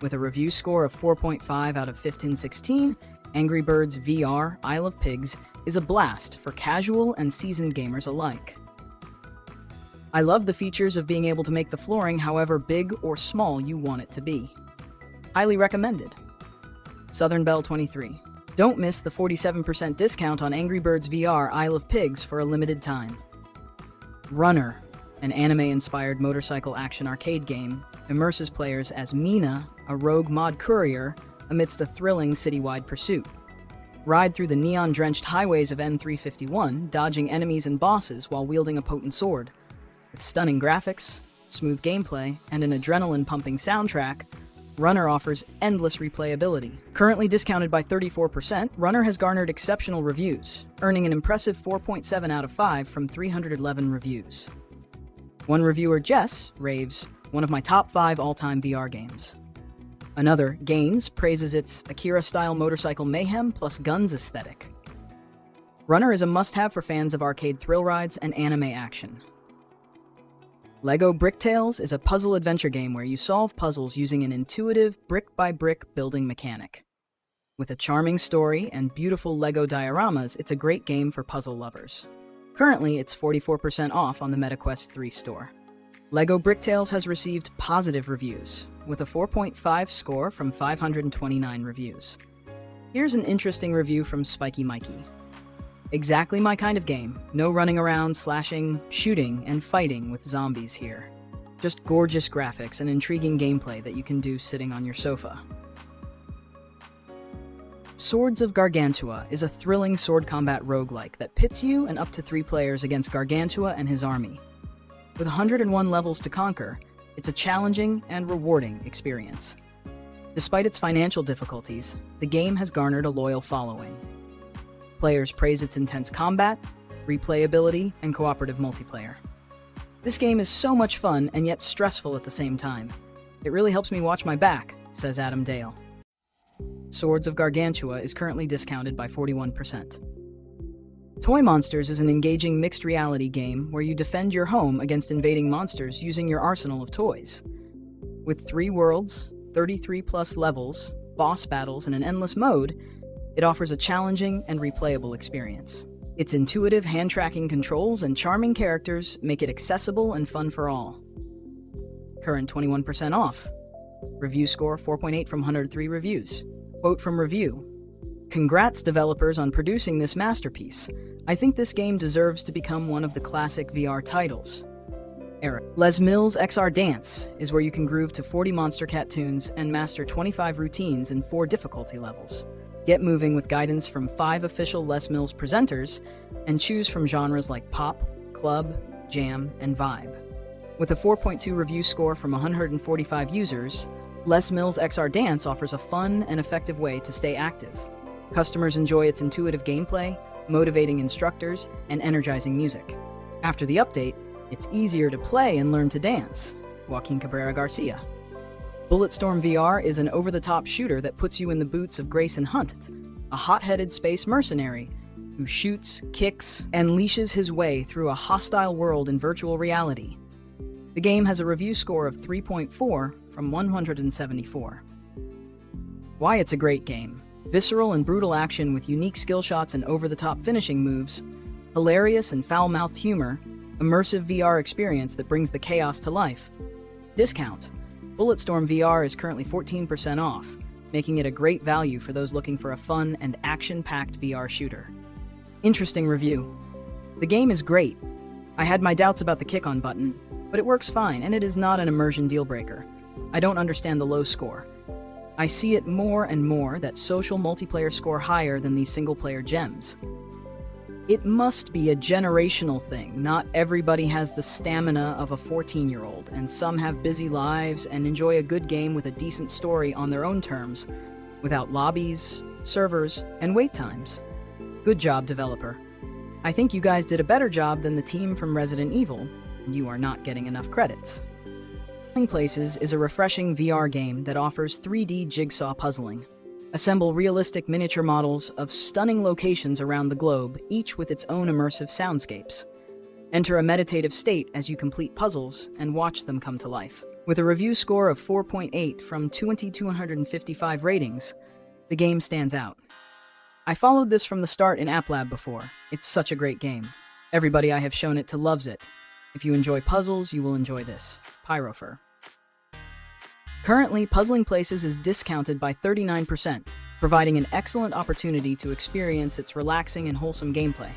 With a review score of 4.5 out of 1516, Angry Birds VR Isle of Pigs is a blast for casual and seasoned gamers alike. I love the features of being able to make the flooring however big or small you want it to be. Highly recommended. Southern Belle 23. Don't miss the 47% discount on Angry Birds VR Isle of Pigs for a limited time. Runner, an anime inspired motorcycle action arcade game, immerses players as Mina, a rogue mod courier, amidst a thrilling citywide pursuit. Ride through the neon drenched highways of N351, dodging enemies and bosses while wielding a potent sword. With stunning graphics, smooth gameplay, and an adrenaline pumping soundtrack, Runner offers endless replayability. Currently discounted by 34%, Runner has garnered exceptional reviews, earning an impressive 4.7 out of 5 from 311 reviews. One reviewer, Jess, raves, one of my top 5 all time VR games. Another, Gaines, praises its Akira style motorcycle mayhem plus guns aesthetic. Runner is a must have for fans of arcade thrill rides and anime action. LEGO Bricktales is a puzzle adventure game where you solve puzzles using an intuitive brick by brick building mechanic. With a charming story and beautiful LEGO dioramas, it's a great game for puzzle lovers. Currently, it's 44% off on the MetaQuest 3 store. LEGO Bricktales has received positive reviews, with a 4.5 score from 529 reviews. Here's an interesting review from Spiky Mikey. Exactly my kind of game. No running around, slashing, shooting, and fighting with zombies here. Just gorgeous graphics and intriguing gameplay that you can do sitting on your sofa. Swords of Gargantua is a thrilling sword combat roguelike that pits you and up to three players against Gargantua and his army. With 101 levels to conquer, it's a challenging and rewarding experience. Despite its financial difficulties, the game has garnered a loyal following. Players praise its intense combat, replayability, and cooperative multiplayer. This game is so much fun and yet stressful at the same time. It really helps me watch my back, says Adam Dale. Swords of Gargantua is currently discounted by 41%. Toy Monsters is an engaging mixed reality game where you defend your home against invading monsters using your arsenal of toys. With three worlds, 33 plus levels, boss battles, and an endless mode, it offers a challenging and replayable experience. Its intuitive hand tracking controls and charming characters make it accessible and fun for all. Current 21% off. Review score 4.8 from 103 reviews. Quote from review Congrats, developers, on producing this masterpiece. I think this game deserves to become one of the classic VR titles. Eric. Les Mills XR Dance is where you can groove to 40 Monstercat tunes and master 25 routines in four difficulty levels. Get moving with guidance from five official Les Mills presenters and choose from genres like pop, club, jam, and vibe. With a 4.2 review score from 145 users, Les Mills XR Dance offers a fun and effective way to stay active. Customers enjoy its intuitive gameplay, motivating instructors, and energizing music. After the update, it's easier to play and learn to dance. Joaquin Cabrera Garcia. Bulletstorm VR is an over the top shooter that puts you in the boots of Grayson Hunt, a hot headed space mercenary who shoots, kicks, and leashes his way through a hostile world in virtual reality. The game has a review score of 3.4 from 174. Why it's a great game. Visceral and brutal action with unique skill shots and over the top finishing moves, hilarious and foul mouthed humor, immersive VR experience that brings the chaos to life. Discount Bulletstorm VR is currently 14% off, making it a great value for those looking for a fun and action packed VR shooter. Interesting review. The game is great. I had my doubts about the kick on button, but it works fine and it is not an immersion deal breaker. I don't understand the low score. I see it more and more that social multiplayer score higher than these single player gems. It must be a generational thing. Not everybody has the stamina of a 14 year old, and some have busy lives and enjoy a good game with a decent story on their own terms, without lobbies, servers, and wait times. Good job, developer. I think you guys did a better job than the team from Resident Evil, you are not getting enough credits. Places is a refreshing VR game that offers 3D jigsaw puzzling. Assemble realistic miniature models of stunning locations around the globe, each with its own immersive soundscapes. Enter a meditative state as you complete puzzles and watch them come to life. With a review score of 4.8 from 2255 ratings, the game stands out. I followed this from the start in App Lab before. It's such a great game. Everybody I have shown it to loves it. If you enjoy puzzles, you will enjoy this. Pyrofer. Currently, Puzzling Places is discounted by 39%, providing an excellent opportunity to experience its relaxing and wholesome gameplay.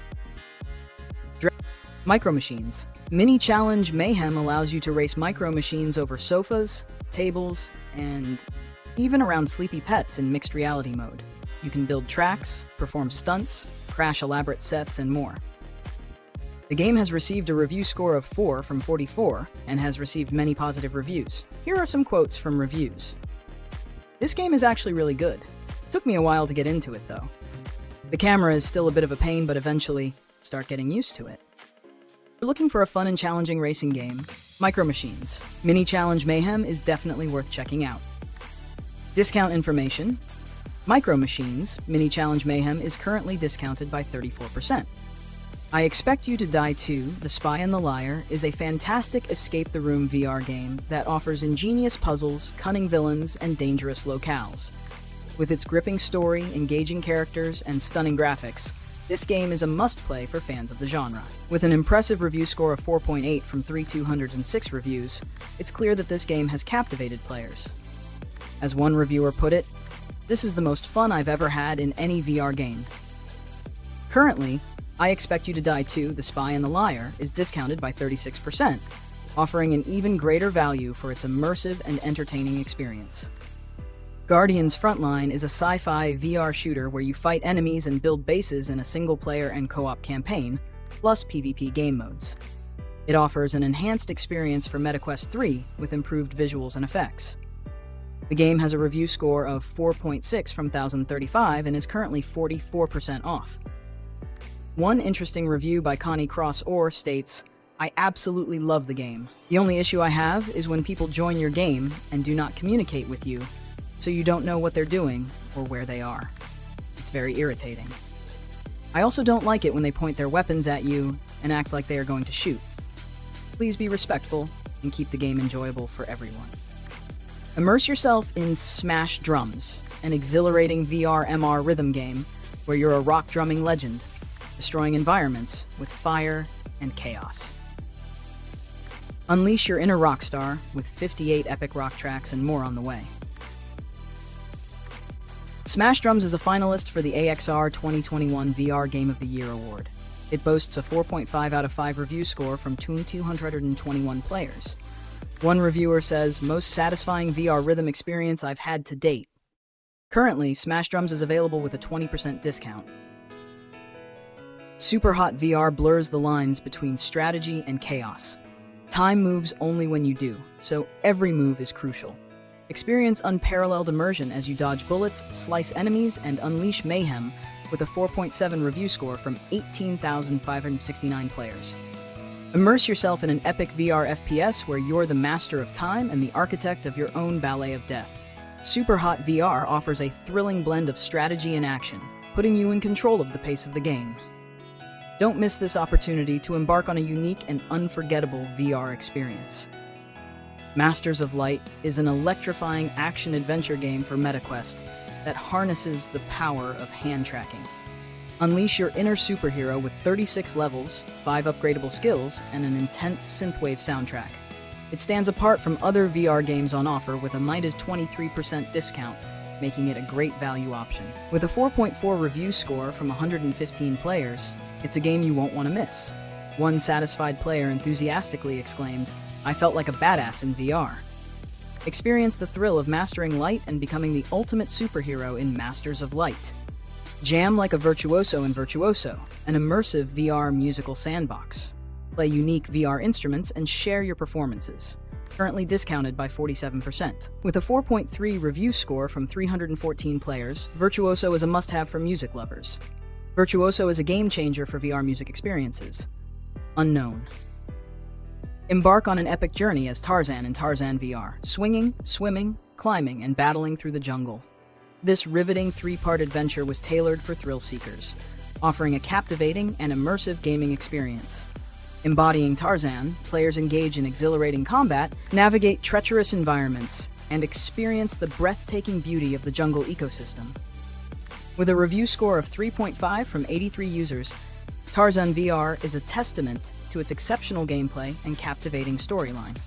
Micro Machines. Mini Challenge Mayhem allows you to race micro machines over sofas, tables, and even around sleepy pets in mixed reality mode. You can build tracks, perform stunts, crash elaborate sets, and more. The game has received a review score of 4 from 44 and has received many positive reviews. Here are some quotes from reviews. This game is actually really good. Took me a while to get into it though. The camera is still a bit of a pain, but eventually start getting used to it. If you're looking for a fun and challenging racing game, Micro Machines, Mini Challenge Mayhem is definitely worth checking out. Discount information Micro Machines, Mini Challenge Mayhem is currently discounted by 34%. I Expect You to Die 2, The Spy and the Liar, is a fantastic escape the room VR game that offers ingenious puzzles, cunning villains, and dangerous locales. With its gripping story, engaging characters, and stunning graphics, this game is a must play for fans of the genre. With an impressive review score of 4.8 from 3206 reviews, it's clear that this game has captivated players. As one reviewer put it, this is the most fun I've ever had in any VR game. Currently, I Expect You to Die 2, The Spy and the Liar, is discounted by 36%, offering an even greater value for its immersive and entertaining experience. Guardians Frontline is a sci fi VR shooter where you fight enemies and build bases in a single player and co op campaign, plus PvP game modes. It offers an enhanced experience for MetaQuest 3 with improved visuals and effects. The game has a review score of 4.6 from 1035 and is currently 44% off. One interesting review by Connie Cross Orr states, I absolutely love the game. The only issue I have is when people join your game and do not communicate with you, so you don't know what they're doing or where they are. It's very irritating. I also don't like it when they point their weapons at you and act like they are going to shoot. Please be respectful and keep the game enjoyable for everyone. Immerse yourself in Smash Drums, an exhilarating VR MR rhythm game where you're a rock drumming legend destroying environments with fire and chaos. Unleash your inner rock star with 58 epic rock tracks and more on the way. Smash Drums is a finalist for the AXR 2021 VR Game of the Year award. It boasts a 4.5 out of 5 review score from 221 players. One reviewer says, most satisfying VR rhythm experience I've had to date. Currently, Smash Drums is available with a 20% discount. Superhot VR blurs the lines between strategy and chaos. Time moves only when you do, so every move is crucial. Experience unparalleled immersion as you dodge bullets, slice enemies, and unleash mayhem with a 4.7 review score from 18,569 players. Immerse yourself in an epic VR FPS where you're the master of time and the architect of your own ballet of death. Superhot VR offers a thrilling blend of strategy and action, putting you in control of the pace of the game. Don't miss this opportunity to embark on a unique and unforgettable VR experience. Masters of Light is an electrifying action adventure game for MetaQuest that harnesses the power of hand tracking. Unleash your inner superhero with 36 levels, 5 upgradable skills, and an intense synthwave soundtrack. It stands apart from other VR games on offer with a Midas 23% discount, making it a great value option. With a 4.4 review score from 115 players, it's a game you won't want to miss. One satisfied player enthusiastically exclaimed, I felt like a badass in VR. Experience the thrill of mastering light and becoming the ultimate superhero in Masters of Light. Jam like a virtuoso in Virtuoso, an immersive VR musical sandbox. Play unique VR instruments and share your performances. Currently discounted by 47%. With a 4.3 review score from 314 players, Virtuoso is a must have for music lovers. Virtuoso is a game changer for VR music experiences. Unknown. Embark on an epic journey as Tarzan in Tarzan VR, swinging, swimming, climbing, and battling through the jungle. This riveting three part adventure was tailored for thrill seekers, offering a captivating and immersive gaming experience. Embodying Tarzan, players engage in exhilarating combat, navigate treacherous environments, and experience the breathtaking beauty of the jungle ecosystem. With a review score of 3.5 from 83 users, Tarzan VR is a testament to its exceptional gameplay and captivating storyline.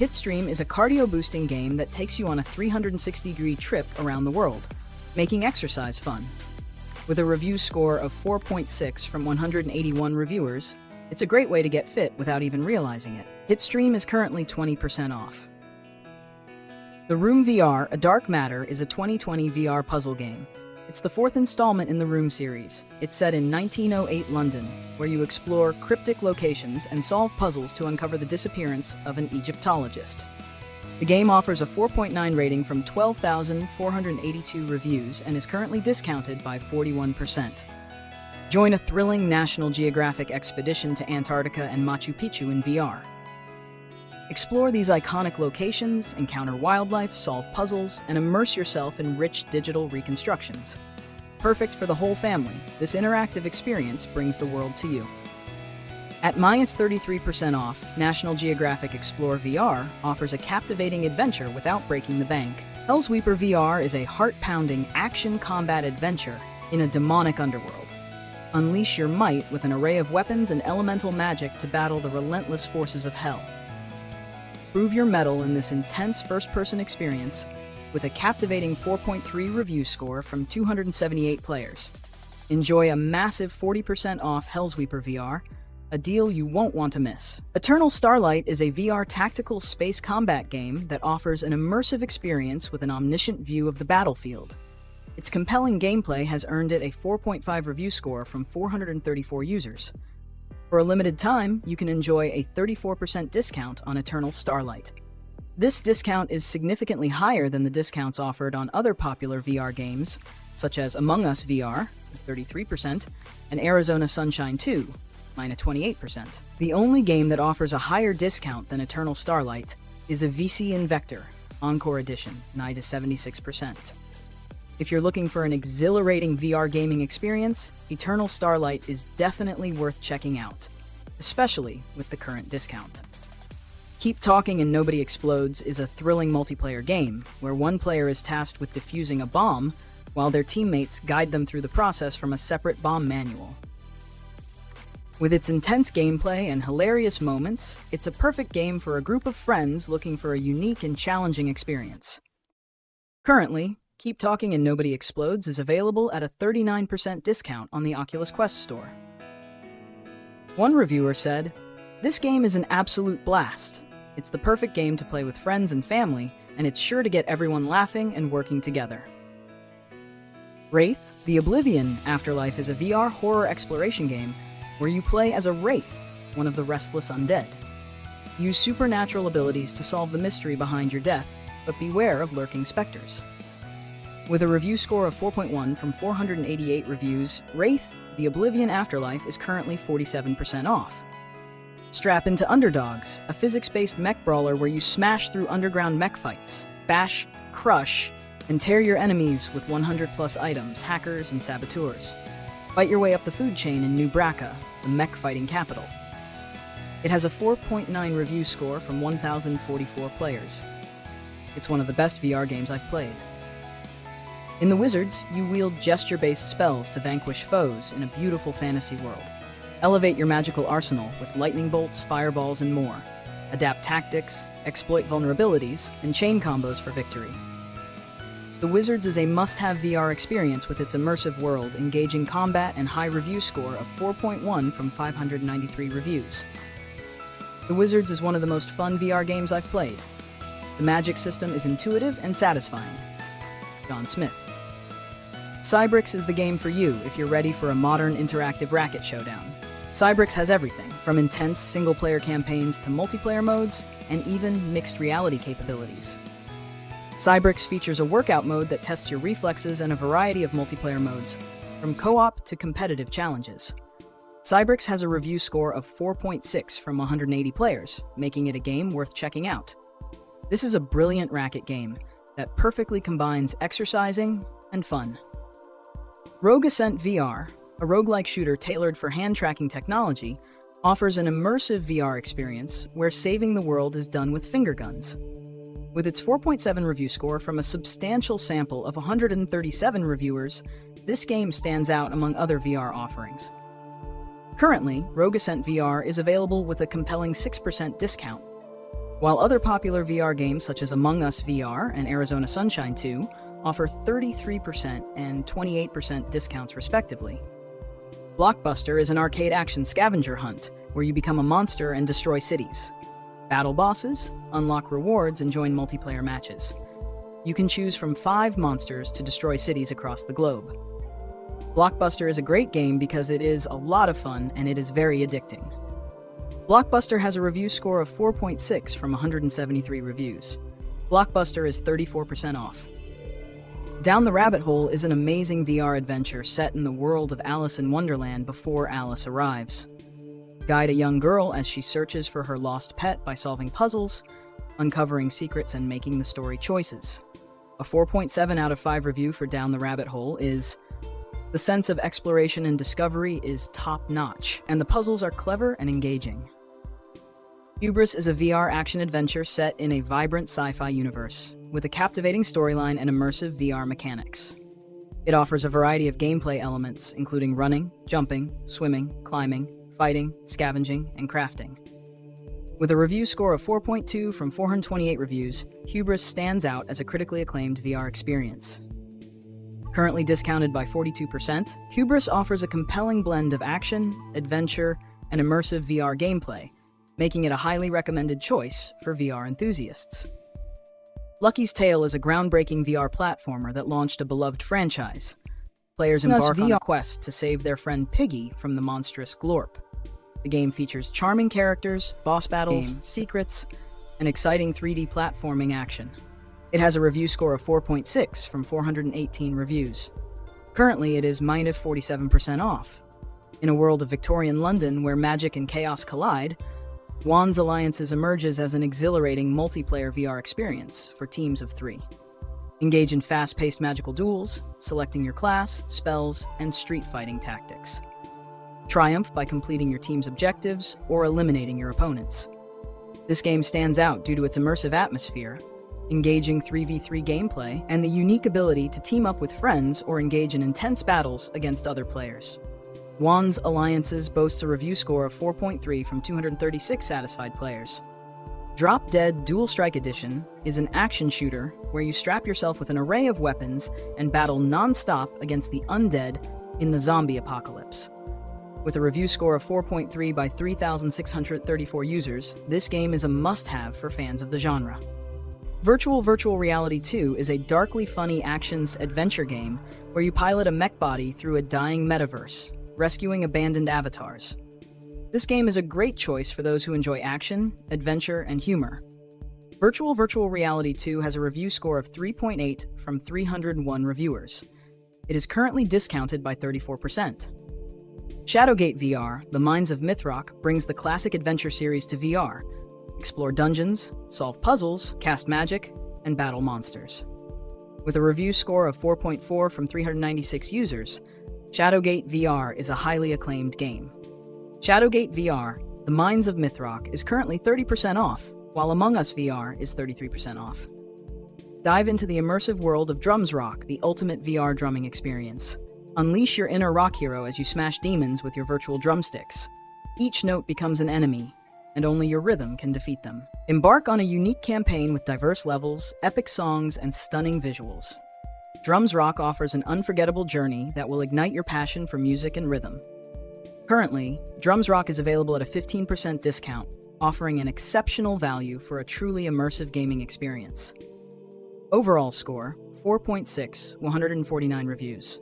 Hitstream is a cardio boosting game that takes you on a 360 degree trip around the world, making exercise fun. With a review score of 4.6 from 181 reviewers, it's a great way to get fit without even realizing it. Hitstream is currently 20% off. The Room VR A Dark Matter is a 2020 VR puzzle game it's the fourth installment in the Room series. It's set in 1908 London, where you explore cryptic locations and solve puzzles to uncover the disappearance of an Egyptologist. The game offers a 4.9 rating from 12,482 reviews and is currently discounted by 41%. Join a thrilling National Geographic expedition to Antarctica and Machu Picchu in VR. Explore these iconic locations, encounter wildlife, solve puzzles, and immerse yourself in rich digital reconstructions. Perfect for the whole family, this interactive experience brings the world to you. At minus 33% off, National Geographic Explore VR offers a captivating adventure without breaking the bank. Hellsweeper VR is a heart-pounding action combat adventure in a demonic underworld. Unleash your might with an array of weapons and elemental magic to battle the relentless forces of hell. Prove your mettle in this intense first person experience with a captivating 4.3 review score from 278 players. Enjoy a massive 40% off Hellsweeper VR, a deal you won't want to miss. Eternal Starlight is a VR tactical space combat game that offers an immersive experience with an omniscient view of the battlefield. Its compelling gameplay has earned it a 4.5 review score from 434 users. For a limited time, you can enjoy a 34% discount on Eternal Starlight. This discount is significantly higher than the discounts offered on other popular VR games, such as Among Us VR, 33%, and Arizona Sunshine 2, minus 28%. The only game that offers a higher discount than Eternal Starlight is AVICII Invector, Encore Edition, to 76%. If you're looking for an exhilarating VR gaming experience, Eternal Starlight is definitely worth checking out, especially with the current discount. Keep Talking and Nobody Explodes is a thrilling multiplayer game where one player is tasked with defusing a bomb while their teammates guide them through the process from a separate bomb manual. With its intense gameplay and hilarious moments, it's a perfect game for a group of friends looking for a unique and challenging experience. Currently, Keep Talking and Nobody Explodes is available at a 39% discount on the Oculus Quest store. One reviewer said, This game is an absolute blast. It's the perfect game to play with friends and family, and it's sure to get everyone laughing and working together. Wraith, The Oblivion Afterlife is a VR horror exploration game where you play as a Wraith, one of the restless undead. Use supernatural abilities to solve the mystery behind your death, but beware of lurking specters. With a review score of 4.1 from 488 reviews, Wraith, The Oblivion Afterlife is currently 47% off. Strap into Underdogs, a physics-based mech brawler where you smash through underground mech fights, bash, crush, and tear your enemies with 100 plus items, hackers, and saboteurs. Fight your way up the food chain in New Braca, the mech fighting capital. It has a 4.9 review score from 1,044 players. It's one of the best VR games I've played. In The Wizards, you wield gesture based spells to vanquish foes in a beautiful fantasy world. Elevate your magical arsenal with lightning bolts, fireballs, and more. Adapt tactics, exploit vulnerabilities, and chain combos for victory. The Wizards is a must have VR experience with its immersive world, engaging combat, and high review score of 4.1 from 593 reviews. The Wizards is one of the most fun VR games I've played. The magic system is intuitive and satisfying. John Smith. Cybrix is the game for you if you're ready for a modern interactive racket showdown. Cybrix has everything, from intense single player campaigns to multiplayer modes, and even mixed reality capabilities. Cybrix features a workout mode that tests your reflexes and a variety of multiplayer modes, from co-op to competitive challenges. Cybrix has a review score of 4.6 from 180 players, making it a game worth checking out. This is a brilliant racket game that perfectly combines exercising and fun. Rogue Ascent VR, a roguelike shooter tailored for hand tracking technology, offers an immersive VR experience where saving the world is done with finger guns. With its 4.7 review score from a substantial sample of 137 reviewers, this game stands out among other VR offerings. Currently, Rogue Ascent VR is available with a compelling 6% discount, while other popular VR games such as Among Us VR and Arizona Sunshine 2 offer 33% and 28% discounts respectively. Blockbuster is an arcade action scavenger hunt where you become a monster and destroy cities battle bosses, unlock rewards, and join multiplayer matches. You can choose from five monsters to destroy cities across the globe. Blockbuster is a great game because it is a lot of fun and it is very addicting. Blockbuster has a review score of 4.6 from 173 reviews. Blockbuster is 34% off. Down the Rabbit Hole is an amazing VR adventure set in the world of Alice in Wonderland before Alice arrives. Guide a young girl as she searches for her lost pet by solving puzzles, uncovering secrets, and making the story choices. A 4.7 out of 5 review for Down the Rabbit Hole is The sense of exploration and discovery is top notch, and the puzzles are clever and engaging. Hubris is a VR action adventure set in a vibrant sci fi universe, with a captivating storyline and immersive VR mechanics. It offers a variety of gameplay elements, including running, jumping, swimming, climbing, fighting, scavenging, and crafting. With a review score of 4.2 from 428 reviews, Hubris stands out as a critically acclaimed VR experience. Currently discounted by 42%, Hubris offers a compelling blend of action, adventure, and immersive VR gameplay, making it a highly recommended choice for VR enthusiasts. Lucky's Tale is a groundbreaking VR platformer that launched a beloved franchise. Players embark on a quest to save their friend Piggy from the monstrous Glorp. The game features charming characters, boss battles, game. secrets, and exciting 3D platforming action. It has a review score of 4.6 from 418 reviews. Currently, it is minus 47% off. In a world of Victorian London where magic and chaos collide, Wands Alliances emerges as an exhilarating multiplayer VR experience for teams of three. Engage in fast paced magical duels, selecting your class, spells, and street fighting tactics. Triumph by completing your team's objectives or eliminating your opponents. This game stands out due to its immersive atmosphere, engaging 3v3 gameplay, and the unique ability to team up with friends or engage in intense battles against other players. Wands Alliances boasts a review score of 4.3 from 236 satisfied players. Drop Dead Dual Strike Edition is an action shooter where you strap yourself with an array of weapons and battle non stop against the undead in the zombie apocalypse. With a review score of 4.3 by 3,634 users, this game is a must have for fans of the genre. Virtual Virtual Reality 2 is a darkly funny actions adventure game where you pilot a mech body through a dying metaverse, rescuing abandoned avatars. This game is a great choice for those who enjoy action, adventure, and humor. Virtual Virtual Reality 2 has a review score of 3.8 from 301 reviewers. It is currently discounted by 34%. Shadowgate VR, The Mines of Mythrock, brings the classic adventure series to VR. Explore dungeons, solve puzzles, cast magic, and battle monsters. With a review score of 4.4 from 396 users, Shadowgate VR is a highly acclaimed game. Shadowgate VR, The Mines of Mythrock, is currently 30% off, while Among Us VR is 33% off. Dive into the immersive world of Drums Rock, the ultimate VR drumming experience. Unleash your inner rock hero as you smash demons with your virtual drumsticks. Each note becomes an enemy, and only your rhythm can defeat them. Embark on a unique campaign with diverse levels, epic songs, and stunning visuals. Drums Rock offers an unforgettable journey that will ignite your passion for music and rhythm. Currently, Drums Rock is available at a 15% discount, offering an exceptional value for a truly immersive gaming experience. Overall score 4.6, 149 reviews.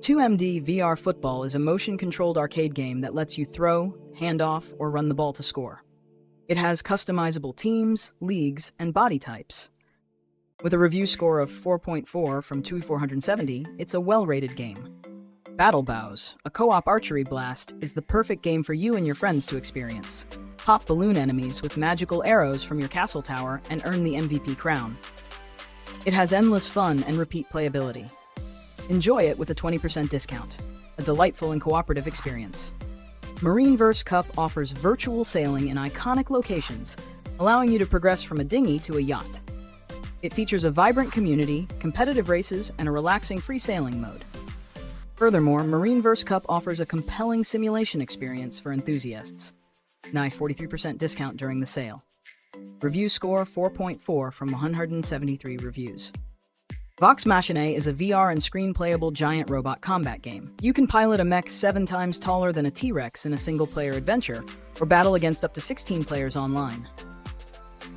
2MD VR Football is a motion controlled arcade game that lets you throw, hand off, or run the ball to score. It has customizable teams, leagues, and body types. With a review score of 4.4 from 2470, it's a well rated game. Battle Bows, a co op archery blast, is the perfect game for you and your friends to experience. Pop balloon enemies with magical arrows from your castle tower and earn the MVP crown. It has endless fun and repeat playability. Enjoy it with a 20% discount. A delightful and cooperative experience. Marineverse Cup offers virtual sailing in iconic locations, allowing you to progress from a dinghy to a yacht. It features a vibrant community, competitive races, and a relaxing free sailing mode. Furthermore, Marineverse Cup offers a compelling simulation experience for enthusiasts. Nigh 43% discount during the sale. Review score 4.4 from 173 reviews. Vox Machinae is a VR and screen playable giant robot combat game. You can pilot a mech seven times taller than a T Rex in a single player adventure, or battle against up to 16 players online.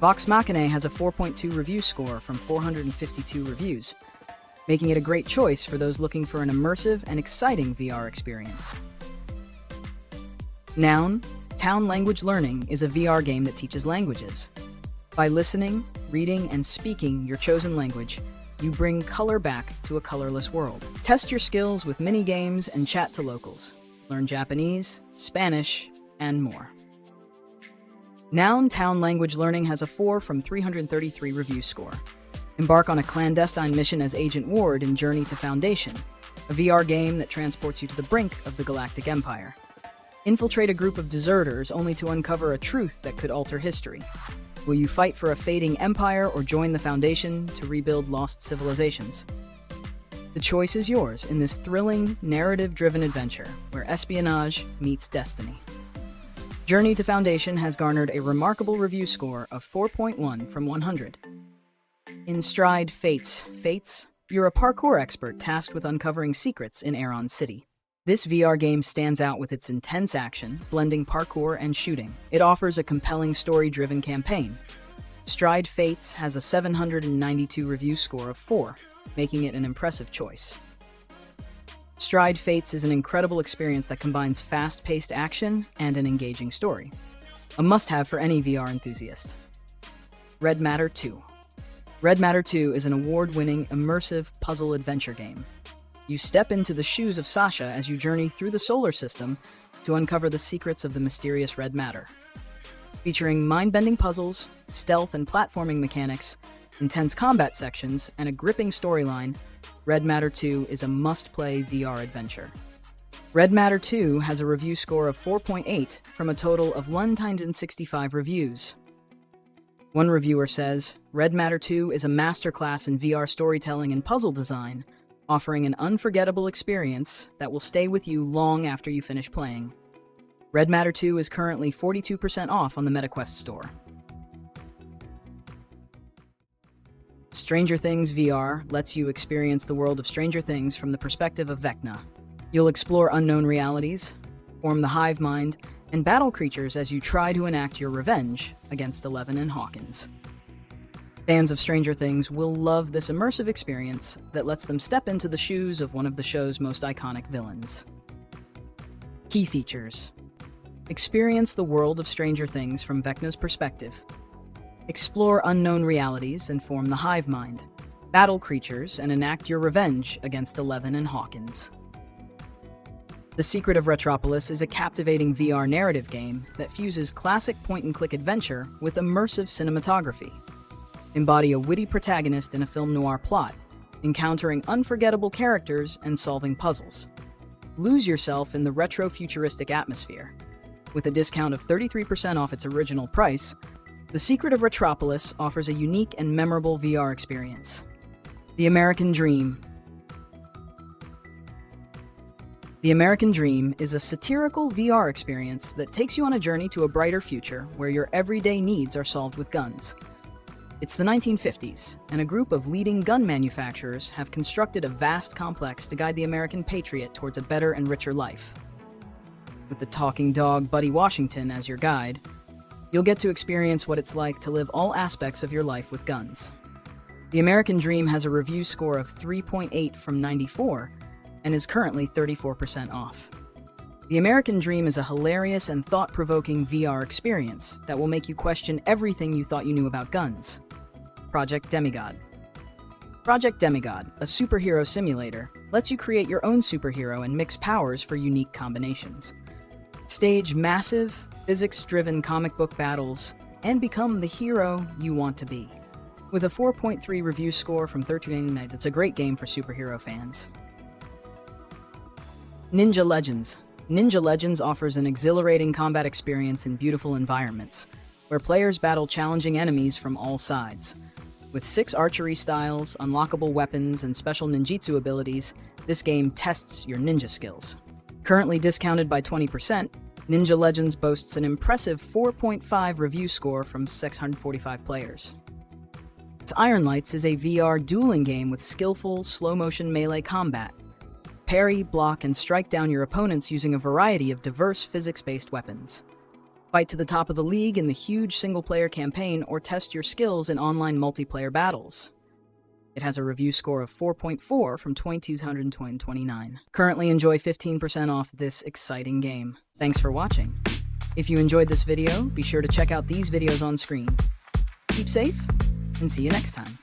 Vox Machinae has a 4.2 review score from 452 reviews, making it a great choice for those looking for an immersive and exciting VR experience. Noun Town Language Learning is a VR game that teaches languages. By listening, reading, and speaking your chosen language, you bring color back to a colorless world. Test your skills with mini games and chat to locals. Learn Japanese, Spanish, and more. Noun Town Language Learning has a 4 from 333 review score. Embark on a clandestine mission as Agent Ward in Journey to Foundation, a VR game that transports you to the brink of the Galactic Empire. Infiltrate a group of deserters only to uncover a truth that could alter history. Will you fight for a fading empire or join the Foundation to rebuild lost civilizations? The choice is yours in this thrilling, narrative driven adventure where espionage meets destiny. Journey to Foundation has garnered a remarkable review score of 4.1 from 100. In Stride Fates, Fates, you're a parkour expert tasked with uncovering secrets in Aeron City. This VR game stands out with its intense action, blending parkour and shooting. It offers a compelling story driven campaign. Stride Fates has a 792 review score of 4, making it an impressive choice. Stride Fates is an incredible experience that combines fast paced action and an engaging story. A must have for any VR enthusiast. Red Matter 2 Red Matter 2 is an award winning, immersive puzzle adventure game you step into the shoes of Sasha as you journey through the solar system to uncover the secrets of the mysterious red matter. Featuring mind bending puzzles, stealth and platforming mechanics, intense combat sections, and a gripping storyline, Red Matter 2 is a must play VR adventure. Red Matter 2 has a review score of 4.8 from a total of 165 reviews. One reviewer says Red Matter 2 is a masterclass in VR storytelling and puzzle design offering an unforgettable experience that will stay with you long after you finish playing. Red Matter 2 is currently 42% off on the MetaQuest store. Stranger Things VR lets you experience the world of Stranger Things from the perspective of Vecna. You'll explore unknown realities, form the hive mind, and battle creatures as you try to enact your revenge against Eleven and Hawkins. Fans of Stranger Things will love this immersive experience that lets them step into the shoes of one of the show's most iconic villains. Key features Experience the world of Stranger Things from Vecna's perspective. Explore unknown realities and form the hive mind. Battle creatures and enact your revenge against Eleven and Hawkins. The Secret of Retropolis is a captivating VR narrative game that fuses classic point and click adventure with immersive cinematography embody a witty protagonist in a film noir plot, encountering unforgettable characters and solving puzzles. Lose yourself in the retro futuristic atmosphere. With a discount of 33% off its original price, The Secret of Retropolis offers a unique and memorable VR experience. The American Dream. The American Dream is a satirical VR experience that takes you on a journey to a brighter future where your everyday needs are solved with guns. It's the 1950s, and a group of leading gun manufacturers have constructed a vast complex to guide the American patriot towards a better and richer life. With the talking dog Buddy Washington as your guide, You'll get to experience what it's like to live all aspects of your life with guns. The American Dream has a review score of 3.8 from 94 and is currently 34% off. The American Dream is a hilarious and thought provoking VR experience that will make you question everything you thought you knew about guns. Project Demigod. Project Demigod, a superhero simulator, lets you create your own superhero and mix powers for unique combinations. Stage massive, physics driven comic book battles, and become the hero you want to be. With a 4.3 review score from 13 Nights, it's a great game for superhero fans. Ninja Legends. Ninja Legends offers an exhilarating combat experience in beautiful environments, where players battle challenging enemies from all sides. With six archery styles, unlockable weapons, and special ninjutsu abilities, this game tests your ninja skills. Currently discounted by 20%, Ninja Legends boasts an impressive 4.5 review score from 645 players. Ironlights is a VR dueling game with skillful, slow-motion melee combat. Parry, block, and strike down your opponents using a variety of diverse physics-based weapons. Fight to the top of the league in the huge single-player campaign or test your skills in online multiplayer battles. It has a review score of 4.4 from 2229. Currently enjoy 15% off this exciting game. Thanks for watching. If you enjoyed this video, be sure to check out these videos on screen. Keep safe, and see you next time.